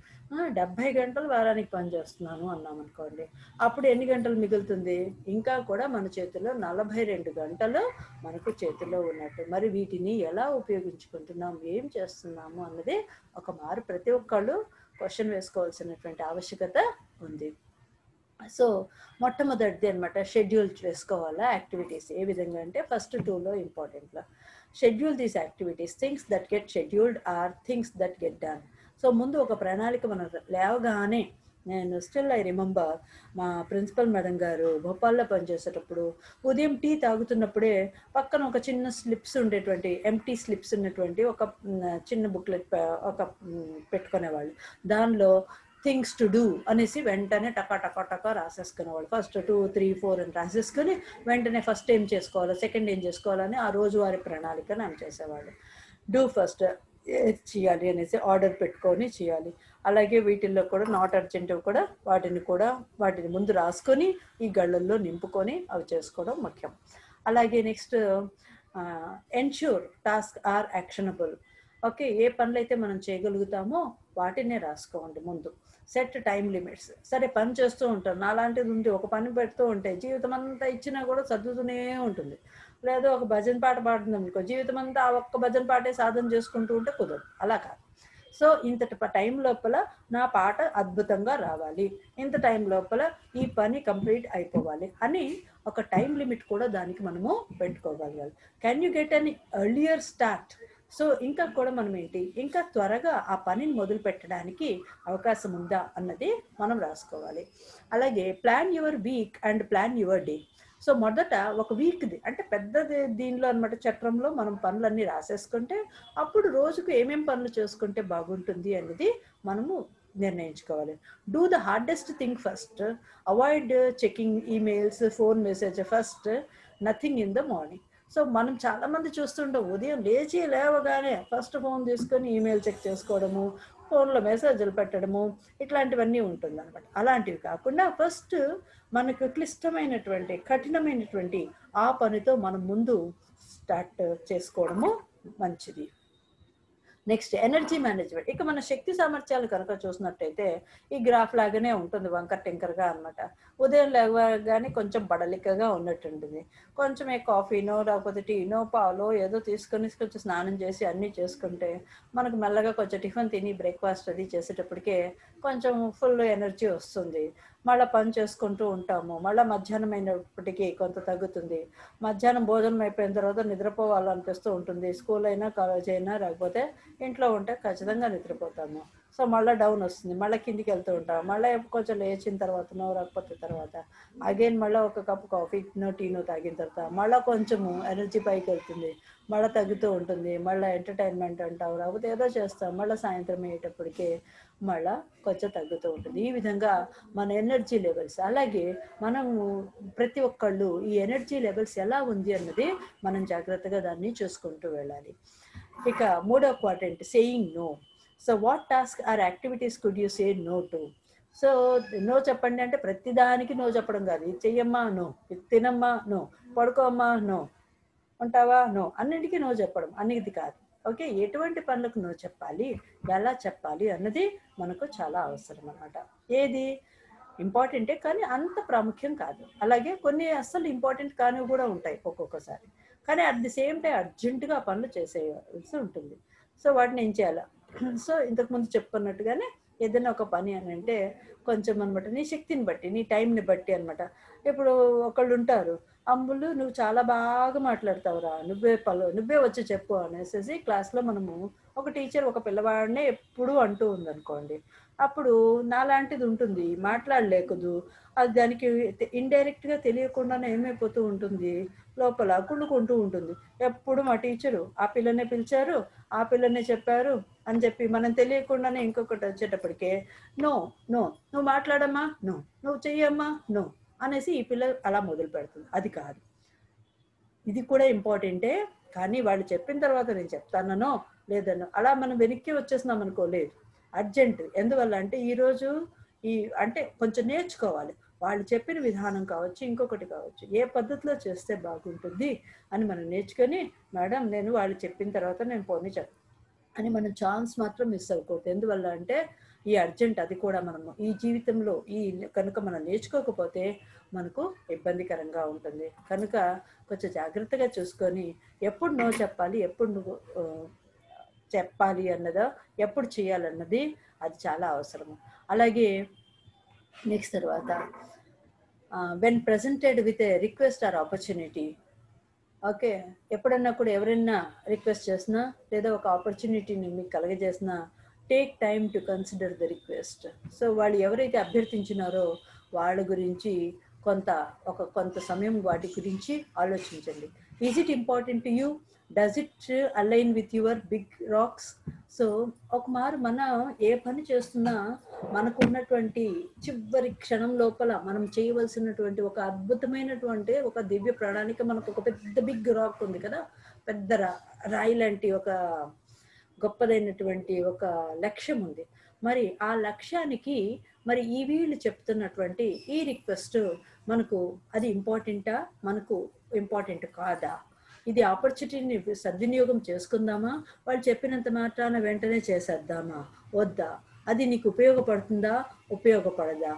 డెబ్బై గంటలు వారానికి పనిచేస్తున్నాను అన్నాం అనుకోండి. అప్పుడు ఎన్ని గంటలు మిగులుతుంది? ఇంకా కూడా మన చేతిలో నలభై రెండు గంటలు మనకు చేతిలో ఉన్నట్టు. మరి వీటిని ఎలా ఉపయోగించుకుంటున్నాం? ఏం చేస్తున్నాము? అన్నది ఒక మారు ప్రతి ఒక్కళ్ళు క్వశ్చన్ వేసుకోవాల్సినటువంటి ఆవశ్యకత ఉంది. సో మొట్టమొదటిది అనమాట షెడ్యూల్ చేసుకోవాలా యాక్టివిటీస్ ఏ విధంగా అంటే ఫస్ట్ టూలో ఇంపార్టెంట్లో. Schedule these activities things that get scheduled or things that get done so ముందు ఒక ప్రణాళిక మనం లేవగానే నేను స్టిల్ ఐ రిమెంబర్ మా ప్రిన్సిపల్ మేడం గారు భోపాల్లో పనిచేసేటప్పుడు ఉదయం టీ తాగుతున్నప్పుడే పక్కన ఒక చిన్న స్లిప్స్ ఉండేటువంటి ఎంటీ స్లిప్స్ ఉన్నటువంటి ఒక చిన్న బుక్లెట్ ఒక పెట్టుకునేవాళ్ళు. దానిలో థింగ్స్ టు డూ అనేసి వెంటనే టకా టకా టకా రాసేసుకునేవాళ్ళు ఫస్ట్ టూ త్రీ ఫోర్ అని రాసేసుకుని వెంటనే ఫస్ట్ ఏం చేసుకోవాలో సెకండ్ ఏం చేసుకోవాలని ఆ రోజువారి ప్రణాళికను ఆమె చేసేవాళ్ళు. డూ ఫస్ట్ చేయాలి అనేసి ఆర్డర్ పెట్టుకొని చేయాలి. అలాగే వీటిల్లో కూడా నాట్ అర్జెంట్ కూడా వాటిని కూడా వాటిని ముందు రాసుకొని ఈ గళ్ళల్లో నింపుకొని అవి చేసుకోవడం ముఖ్యం. అలాగే next ensure task are actionable okay ఏ పనులైతే మనం చేయగలుగుతామో వాటినే రాసుకోండి ముందు. సెట్ టైం లిమిట్స్ సరే పని చేస్తూ ఉంటాం. నాలాంటిది ఉంది ఒక పని పెడుతూ ఉంటే జీవితం అంతా ఇచ్చినా కూడా చదువుతూనే ఉంటుంది. లేదా ఒక భజన పాట పాడుతుంది అనుకో జీవితం అంతా ఆ ఒక్క భజన పాటే సాధన చేసుకుంటూ ఉంటే కుదరదు. అలా కాదు. సో ఇంతటి టైం లోపల నా పాట అద్భుతంగా రావాలి. ఇంత టైం లోపల ఈ పని కంప్లీట్ అయిపోవాలి అని ఒక టైం లిమిట్ కూడా దానికి మనము పెట్టుకోగలగాలి. Can you get an earlier start so ఇంకా కూడా మనం ఏంటి ఇంకా త్వరగా ఆ పనిని మొదలు పెట్టడానికి అవకాశం ఉందా అన్నది మనం రాసుకోవాలి. అలాగే plan your week and plan your day so మొదట ఒక వీక్ది అంటే పెద్దది దీనిలో అనమాట చట్రంలో మనం పనులన్నీ రాసేసుకుంటే అప్పుడు రోజుకు ఏమేం పనులు చేసుకుంటే బాగుంటుంది అనేది మనము నిర్ణయించుకోవాలి. Do the hardest thing first avoid checking emails phone message first nothing in the morning so మనం చాలా మంది చూస్తుంటాం ఉదయం లేచి లేవగానే ఫస్ట్ ఫోన్ తీసుకొని ఈమెయిల్ చెక్ చేసుకోవడము ఫోన్లో మెసేజ్లు పెట్టడము ఇట్లాంటివన్నీ ఉంటుంది అనమాట అలాంటివి కాకుండా ఫస్ట్ మనకు క్లిష్టమైనటువంటి కఠినమైనటువంటి ఆ పనితో మనం ముందు స్టార్ట్ చేసుకోవడము మంచిది. Next energy management. ఇక మన శక్తి సామర్థ్యాలు కనుక చూసినట్టయితే ఈ గ్రాఫ్ లాగానే ఉంటుంది వంకర్ టింకర్గా అనమాట ఉదయం లేవగానే కొంచెం బడలికగా ఉన్నట్టుంటుంది. కొంచెం ఏ కాఫీనో లేకపోతే టీనో పాలో ఏదో తీసుకొని కొంచెం స్నానం చేసి అన్నీ చేసుకుంటే మనకు మెల్లగా కొంచెం టిఫిన్ తిని బ్రేక్ఫాస్ట్ అది చేసేటప్పటికే కొంచెం ఫుల్ ఎనర్జీ వస్తుంది. మళ్ళీ పని చేసుకుంటూ ఉంటాము. మళ్ళీ మధ్యాహ్నం అయినప్పటికీ కొంత తగ్గుతుంది. మధ్యాహ్నం భోజనం అయిపోయిన తర్వాత నిద్రపోవాలనిపిస్తూ ఉంటుంది. స్కూల్ అయినా కాలేజ్ అయినా లేకపోతే ఇంట్లో ఉంటే ఖచ్చితంగా నిద్రపోతాము. సో మళ్ళీ డౌన్ వస్తుంది. మళ్ళీ కిందికి వెళ్తూ ఉంటాం మళ్ళీ కొంచెం లేచిన తర్వాతనో లేకపోతే తర్వాత. అగైన్ మళ్ళీ ఒక కప్పు కాఫీ టీనో తాగిన తర్వాత. మళ్ళీ కొంచెము ఎనర్జీ పైకి వెళ్తుంది. మళ్ళీ తగ్గుతూ ఉంటుంది. మళ్ళీ ఎంటర్టైన్మెంట్ అంటావు లేకపోతే ఏదో చేస్తాం మళ్ళీ సాయంత్రం అయ్యేటప్పటికి మళ్ళీ కొంచెం తగ్గుతూ ఉంటుంది. ఈ విధంగా మన ఎనర్జీ లెవెల్స్ అలాగే మనము ప్రతి ఒక్కళ్ళు ఈ ఎనర్జీ లెవెల్స్ ఎలా ఉంది అన్నది మనం జాగ్రత్తగా దాన్ని చూసుకుంటూ వెళ్ళాలి. ఇక మూడో quadrant saying no so what task or activities could you say no to so no చెప్పండి అంటే ప్రతిదానికి నో చెప్పడం కాదు. ఇది చెయ్యమ్మా నో ఇది తినమ్మా నో పడుకోమ్మా నో ఉంటావా నో. అన్నింటికీ నో చెప్పడం. అనేది కాదు. ఓకే? ఎటువంటి పనులకు నో చెప్పాలి? ఎలా చెప్పాలి అన్నది మనకు చాలా అవసరం అనమాట ఏది? ఇంపార్టెంటే కానీ అంత ప్రాముఖ్యం కాదు. అలాగే కొన్ని అస్సలు ఇంపార్టెంట్ కానివి కూడా ఉంటాయి ఒక్కొక్కసారి. కానీ అట్ ది సేమ్ టైం అర్జెంటుగా పనులు చేసేయాల్సి ఉంటుంది. సో వాటిని ఏం చేయాలా? సో ఇంతకుముందు చెప్పుకున్నట్టుగానే ఏదైనా ఒక పని అని అంటే కొంచెం అనమాట నీ శక్తిని బట్టి నీ టైంని బట్టి అనమాట ఇప్పుడు ఒకళ్ళు ఉంటారు. అమ్ములు నువ్వు చాలా బాగా మాట్లాడతావురా. నువ్వే పలు నువ్వే వచ్చి చెప్పు అనేసి క్లాస్లో మనము ఒక టీచర్ ఒక పిల్లవాడినే ఎప్పుడూ అంటూ ఉందనుకోండి. అప్పుడు నాలాంటిది ఉంటుంది. మాట్లాడలేకదు అది దానికి ఇండైరెక్ట్గా తెలియకుండానే ఏమైపోతూ ఉంటుంది? లోపల కుళ్ళుకుంటూ ఉంటుంది. ఎప్పుడు మా టీచరు ఆ పిల్లనే పిలిచారు ఆ పిల్లనే చెప్పారు అని చెప్పి మనం తెలియకుండానే ఇంకొకటి వచ్చేటప్పటికే నో నో నువ్వు మాట్లాడమ్మా నో నువ్వు చెయ్యమ్మా నో అనేసి ఈ పిల్ల అలా మొదలు పెడుతుంది. అది కాదు. ఇది కూడా ఇంపార్టెంటే కానీ వాళ్ళు చెప్పిన తర్వాత నేను చెప్తానో లేదనో అలా మనం వెనక్కి వచ్చేస్తున్నాం అనుకో లేదు. అర్జెంట్. ఎందువల్ల అంటే ఈరోజు ఈ అంటే కొంచెం నేర్చుకోవాలి. వాళ్ళు చెప్పిన విధానం కావచ్చు ఇంకొకటి కావచ్చు. ఏ పద్ధతిలో చేస్తే బాగుంటుంది అని మనం నేర్చుకొని మేడం నేను వాళ్ళు చెప్పిన తర్వాత నేను పోనీ చెప్ అని మనం ఛాన్స్ మాత్రం మిస్ అవ్వకూడదు. ఎందువల్ల అంటే ఈ అర్జెంట్ అది కూడా మనము ఈ జీవితంలో ఈ కనుక మనం నేర్చుకోకపోతే మనకు ఇబ్బందికరంగా ఉంటుంది. కనుక కొంచెం జాగ్రత్తగా చూసుకొని ఎప్పుడు నో చెప్పాలి ఎప్పుడు నువ్వు చెప్పాలి అన్నదో ఎప్పుడు చేయాలన్నది అది చాలా అవసరము అలాగే నెక్స్ట్ తర్వాత when presented with a request or opportunity okay ఎప్పుడన్నా కూడా ఎవరైనా రిక్వెస్ట్ చేసినా లేదా ఒక ఆపర్చునిటీని మీకు కలగజేసినా take time to consider the request so వాళ్ళు ఎవరైతే అభ్యర్థించినారో వాళ్ళ గురించి కొంత ఒక కొంత సమయం వాటి గురించి ఆలోచించండి. Is it important to you does it align with your big rocks so ఒక మారు మనం ఏ పని చేస్తున్నా మనకు ఉన్నటువంటి చివరి క్షణం లోపల మనం చేయవలసినటువంటి ఒక అద్భుతమైనటువంటి ఒక దివ్య ప్రణాళిక మనకు ఒక పెద్ద బిగ్ రాక్ ఉంది కదా పెద్ద రా- రాయి లాంటి ఒక గొప్పదైనటువంటి ఒక లక్ష్యం ఉంది. మరి ఆ లక్ష్యానికి మరి ఈ వీళ్ళు చెప్తున్నటువంటి ఈ రిక్వెస్ట్ మనకు అది ఇంపార్టెంటా? మనకు ఇంపార్టెంట్ కాదా? ఇది ఆపర్చునిటీని సద్వినియోగం చేసుకుందామా? వాళ్ళు చెప్పినంత మాత్రాన వెంటనే చేసేద్దామా? వద్దా? అది నీకు ఉపయోగపడుతుందా? ఉపయోగపడదా?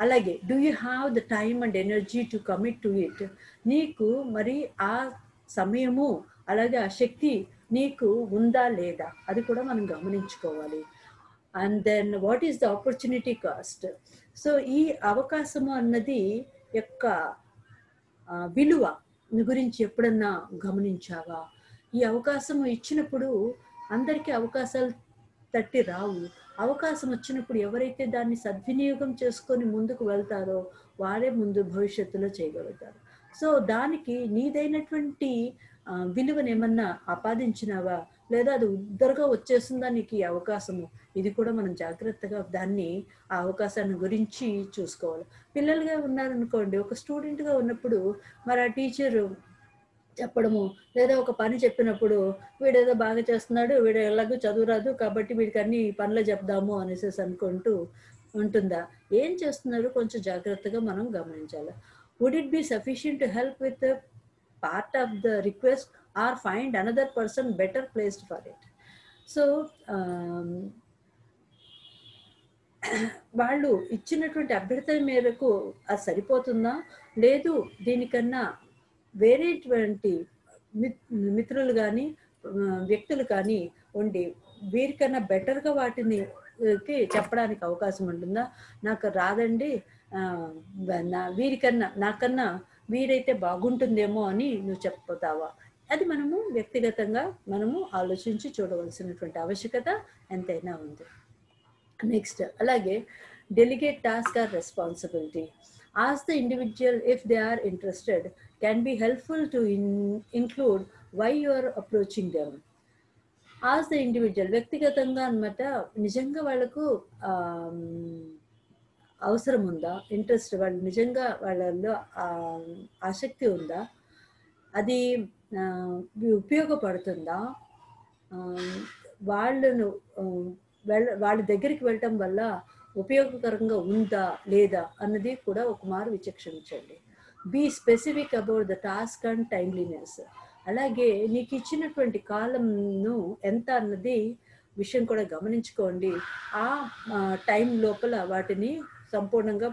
అలాగే do you have the time and energy to commit to it నీకు మరి ఆ సమయము అలాగే ఆ శక్తి నీకు ఉందా లేదా? అది కూడా మనం గమనించుకోవాలి. And then what is the opportunity cost so ఈ అవకాశము అన్నది యొక్క విలువ గురించి ఎప్పుడన్నా గమనించావా? ఈ అవకాశం ఇచ్చినప్పుడు అందరికీ అవకాశాలు తట్టి రావు. అవకాశం వచ్చినప్పుడు ఎవరైతే దాన్ని సద్వినియోగం చేసుకొని ముందుకు వెళ్తారో వారే ముందు భవిష్యత్తులో చేయగలుగుతారు. సో దానికి నీదైనటువంటి విలువనేమన్నా ఏమన్నా ఆపాదించినావా లేదా అది ఉద్దరగా వచ్చేస్తుందా నీకు ఈ అవకాశము? ఇది కూడా మనం జాగ్రత్తగా దాన్ని ఆ అవకాశాన్ని గురించి చూసుకోవాలి. పిల్లలుగా ఉన్నారనుకోండి ఒక స్టూడెంట్గా ఉన్నప్పుడు మరి ఆ టీచరు చెప్పడము లేదా ఒక పని చెప్పినప్పుడు వీడేదో బాగా చేస్తున్నాడు వీడు ఎలాగో చదువురాదు కాబట్టి వీడికి అన్ని పనులు చెప్దాము అనేసి అనుకుంటూ ఉంటుందా? ఏం చేస్తున్నారు? కొంచెం జాగ్రత్తగా మనం గమనించాలి. Would it be sufficient to help with part of the request or find another person better for it. It so um, వాళ్ళు ఇచ్చినటువంటి అభ్యర్థన మేరకు అది సరిపోతుందా? లేదు దీనికన్నా వేరేటువంటి మిత్రులు కానీ వ్యక్తులు కానీ ఉండి వీరికన్నా బెటర్గా వాటిని కి చెప్పడానికి అవకాశం ఉంటుందా? నాకు రాదండి. నా వీరికన్నా నాకన్నా వీరైతే బాగుంటుందేమో అని నువ్వు చెప్పుతావా? అది మనము వ్యక్తిగతంగా మనము ఆలోచించి చూడవలసినటువంటి ఆవశ్యకత ఎంతైనా ఉంది. నెక్స్ట్ అలాగే delegate task or responsibility as the individual if they are interested can be helpful to include why you are approaching them as the individual వ్యక్తిగతంగా అనమాట నిజంగా వాళ్ళకు అవసరం ఉందా ఇంట్రెస్ట్ వాళ్ళు నిజంగా వాళ్ళలో ఆసక్తి ఉందా? అది ఉపయోగపడుతుందా? వాళ్ళను వెళ్ళ వాళ్ళ దగ్గరికి వెళ్ళటం వల్ల ఉపయోగకరంగా ఉందా లేదా అన్నది కూడా ఒక మారు విచక్షించండి be specific about the task and timeliness అలాగే నీకు ఇచ్చినటువంటి కాలంను ఎంత అన్నది విషయం కూడా గమనించుకోండి. ఆ టైం లోపల వాటిని సంపూర్ణంగా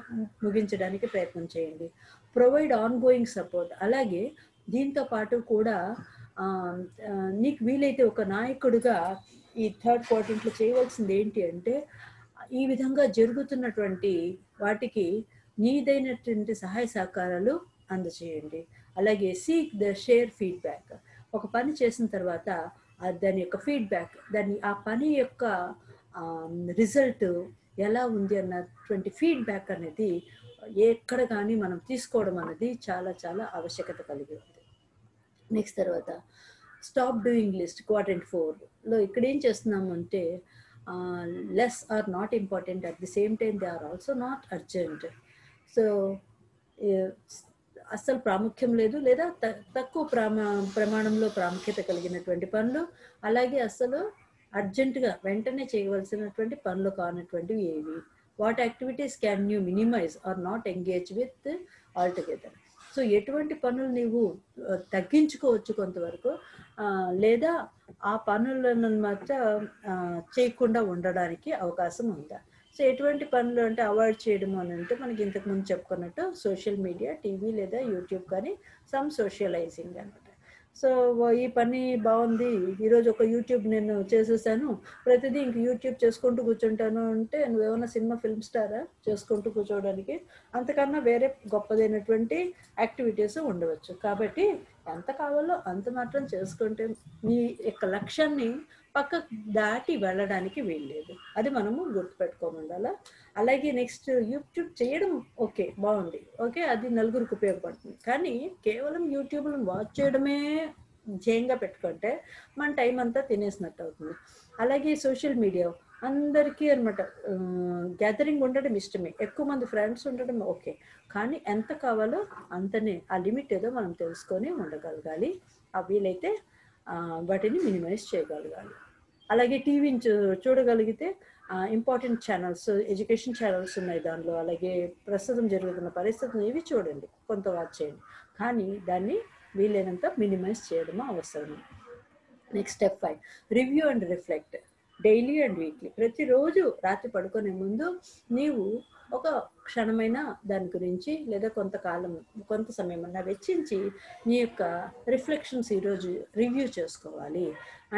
ముగించడానికి ప్రయత్నం చేయండి. ప్రొవైడ్ ఆన్ గోయింగ్ సపోర్ట్ అలాగే దీంతో పాటు కూడా నీకు వీలైతే ఒక నాయకుడిగా ఈ థర్డ్ క్వార్టెంట్లో చేయవలసింది ఏంటి అంటే ఈ విధంగా జరుగుతున్నటువంటి వాటికి నీదైనటువంటి సహాయ సహకారాలు అందచేయండి అలాగే సీక్ ద షేర్ ఫీడ్బ్యాక్ ఒక పని చేసిన తర్వాత దాని యొక్క ఫీడ్బ్యాక్ దాని ఆ పని యొక్క రిజల్ట్ ఎలా ఉంది అన్న అటువంటి ఫీడ్బ్యాక్ అనేది ఎక్కడ కానీ మనం తీసుకోవడం అనేది చాలా చాలా ఆవశ్యకత కలిగి ఉంది. నెక్స్ట్ తర్వాత స్టాప్ డూయింగ్ లిస్ట్ క్వార్టెంట్ ఫోర్లో ఇక్కడ ఏం చేస్తున్నాము అంటే less or not important at the same time they are also not urgent so అస్సలు ప్రాముఖ్యం లేదు లేదా త- తక్కువ ప్రమా ప్రమాణంలో ప్రాముఖ్యత కలిగినటువంటి పనులు అలాగే అస్సలు అర్జెంటుగా వెంటనే చేయవలసినటువంటి పనులు కానటువంటివి ఏవి? What activities can you minimize or not engage with all together so ఎటువంటి పనులు నీవు తగ్గించుకోవచ్చు కొంతవరకు లేదా ఆ పనులను మాత్రం చేయకుండా ఉండడానికి అవకాశం ఉందా? సో ఎటువంటి పనులు అంటే అవాయిడ్ చేయడం అని అంటే మనకి ఇంతకుముందు చెప్పుకున్నట్టు సోషల్ మీడియా టీవీ లేదా యూట్యూబ్ కానీ సమ్ సోషలైజింగ్ అనమాట సో ఈ పని బాగుంది ఈరోజు ఒక యూట్యూబ్ నేను చేసేసాను. ప్రతిదీ ఇంక యూట్యూబ్ చేసుకుంటూ కూర్చుంటాను అంటే నువ్వేమన్నా సినిమా ఫిల్మ్ స్టారా? చేసుకుంటూ కూర్చోవడానికి. అంతకన్నా వేరే గొప్పదైనటువంటి యాక్టివిటీస్ ఉండవచ్చు. కాబట్టి ఎంత కావాలో అంత మాత్రం చేసుకుంటే మీ యొక్క లక్ష్యాన్ని పక్క దాటి వెళ్ళడానికి వీల్లేదు. అది మనము గుర్తుపెట్టుకోమండాలా? అలాగే నెక్స్ట్ యూట్యూబ్ చేయడం ఓకే బాగుంది. ఓకే అది నలుగురికి ఉపయోగపడుతుంది. కానీ కేవలం యూట్యూబ్లో వాచ్ చేయడమే ధ్యేయంగా పెట్టుకుంటే మన టైం అంతా తినేసినట్టు అవుతుంది. అలాగే సోషల్ మీడియా అందరికీ అనమాట గ్యాదరింగ్ ఉండడం ఇష్టమే. ఎక్కువ మంది ఫ్రెండ్స్ ఉండడం ఓకే కానీ ఎంత కావాలో అంతనే. ఆ లిమిట్ ఏదో మనం తెలుసుకొని ఉండగలగాలి. ఆ వీలైతే వాటిని మినిమైజ్ చేయగలగాలి. అలాగే టీవీని చూ చూడగలిగితే ఇంపార్టెంట్ ఛానల్స్ ఎడ్యుకేషన్ ఛానల్స్ ఉన్నాయి దానిలో అలాగే ప్రస్తుతం జరుగుతున్న పరిస్థితులు ఇవి చూడండి. కొంత వాచ్ చేయండి. కానీ దాన్ని వీలైనంత మినిమైజ్ చేయడం అవసరం next step five review and reflect daily and weekly. ప్రతిరోజు రాత్రి పడుకునే ముందు నీవు ఒక క్షణమైన దాని గురించి లేదా కొంతకాలం కొంత సమయం అన్నా వెచ్చించి నీ యొక్క రిఫ్లెక్షన్స్ ఈరోజు రివ్యూ చేసుకోవాలి.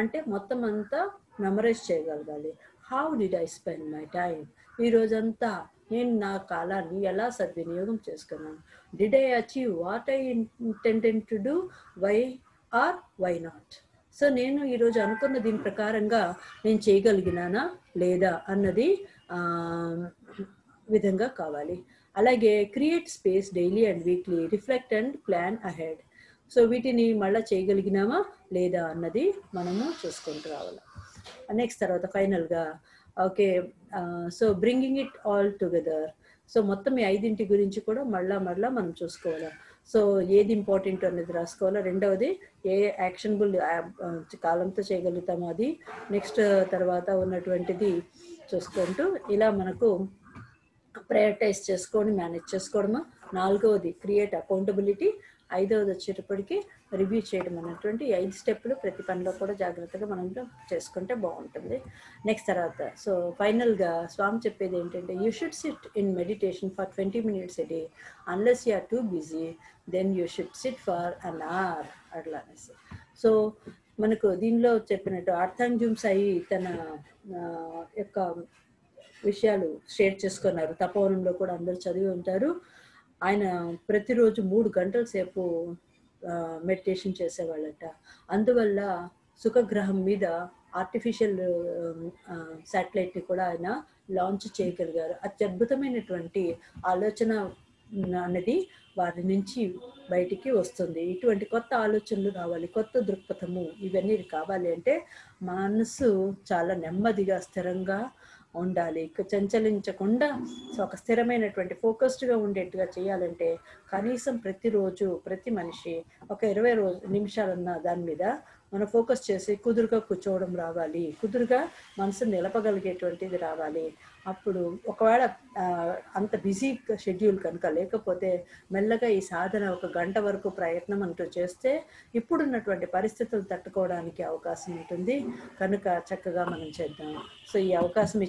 అంటే మొత్తం అంతా మెమరైజ్ చేయగలగాలి. How did I spend my time ఈ రోజంతా నేను నా కాలాన్ని ఎలా సద్వినియోగం చేసుకున్నాను? Did I achieve what I intended to do why or why not so నేను ఈరోజు అనుకున్న దీని ప్రకారంగా నేను చేయగలిగినానా లేదా అన్నది విధంగా కావాలి. అలాగే create space daily and weekly reflect and plan ahead so వీటిని మళ్ళీ చేయగలిగినామా లేదా అన్నది మనము చూసుకుంటూ రావాలి. నెక్స్ట్ తర్వాత ఫైనల్గా okay so bringing it all together so మొత్తం ఈ ఐదింటి గురించి కూడా మళ్ళా మళ్ళా మనం చూసుకోవాలి. సో ఏది ఇంపార్టెంట్ అనేది రాసుకోవాలి? రెండవది ఏ యాక్షనబుల్ కాలంతో చేయగలుగుతామో అది నెక్స్ట్ తర్వాత ఉన్నటువంటిది చూసుకుంటూ ఇలా మనకు ప్రయారిటైజ్ చేసుకొని మేనేజ్ చేసుకోవడము. నాలుగవది క్రియేట్ అకౌంటబిలిటీ ఐదవది వచ్చేటప్పటికి రివ్యూ చేయడం అన్నటువంటి ఐదు స్టెప్పులు ప్రతి పనిలో కూడా జాగ్రత్తగా మనం చేసుకుంటే బాగుంటుంది. నెక్స్ట్ తర్వాత సో ఫైనల్గా స్వామి చెప్పేది ఏంటంటే you should sit in meditation for twenty minutes a day unless you are too busy then you should sit for an hour అట్లా అనేసి. సో మనకు దీనిలో చెప్పినట్టు అర్థంజుమ్ సాయి తన యొక్క విషయాలు షేర్ చేసుకున్నారు. తపోవనంలో కూడా అందరూ చదివి ఉంటారు. ఆయన ప్రతిరోజు మూడు గంటల సేపు మెడిటేషన్ చేసేవాళ్ళట. అందువల్ల సుఖగ్రహం మీద ఆర్టిఫిషియల్ శాటిలైట్ని కూడా ఆయన లాంచ్ చేయగలిగారు. అత్యద్భుతమైనటువంటి ఆలోచన అనేది వారి నుంచి బయటికి వస్తుంది. ఇటువంటి కొత్త ఆలోచనలు రావాలి కొత్త దృక్పథము ఇవన్నీ కావాలి అంటే మనసు చాలా నెమ్మదిగా స్థిరంగా ఉండాలి. చంచలించకుండా సో ఒక స్థిరమైనటువంటి ఫోకస్డ్గా ఉండేట్టుగా చేయాలంటే కనీసం ప్రతిరోజు ప్రతి మనిషి ఒక ఇరవై రోజు నిమిషాలన్న దాని మీద మనం ఫోకస్ చేసి కుదురుగా కూర్చోవడం రావాలి. కుదురుగా మనసు నిలపగలిగేటువంటిది రావాలి. అప్పుడు ఒకవేళ అంత బిజీ షెడ్యూల్ కనుక లేకపోతే మెల్లగా ఈ సాధన ఒక గంట వరకు ప్రయత్నం అంటూ చేస్తే ఇప్పుడున్నటువంటి పరిస్థితులు తట్టుకోవడానికి అవకాశం ఉంటుంది. కనుక చక్కగా మనం చేద్దాం. సో ఈ అవకాశం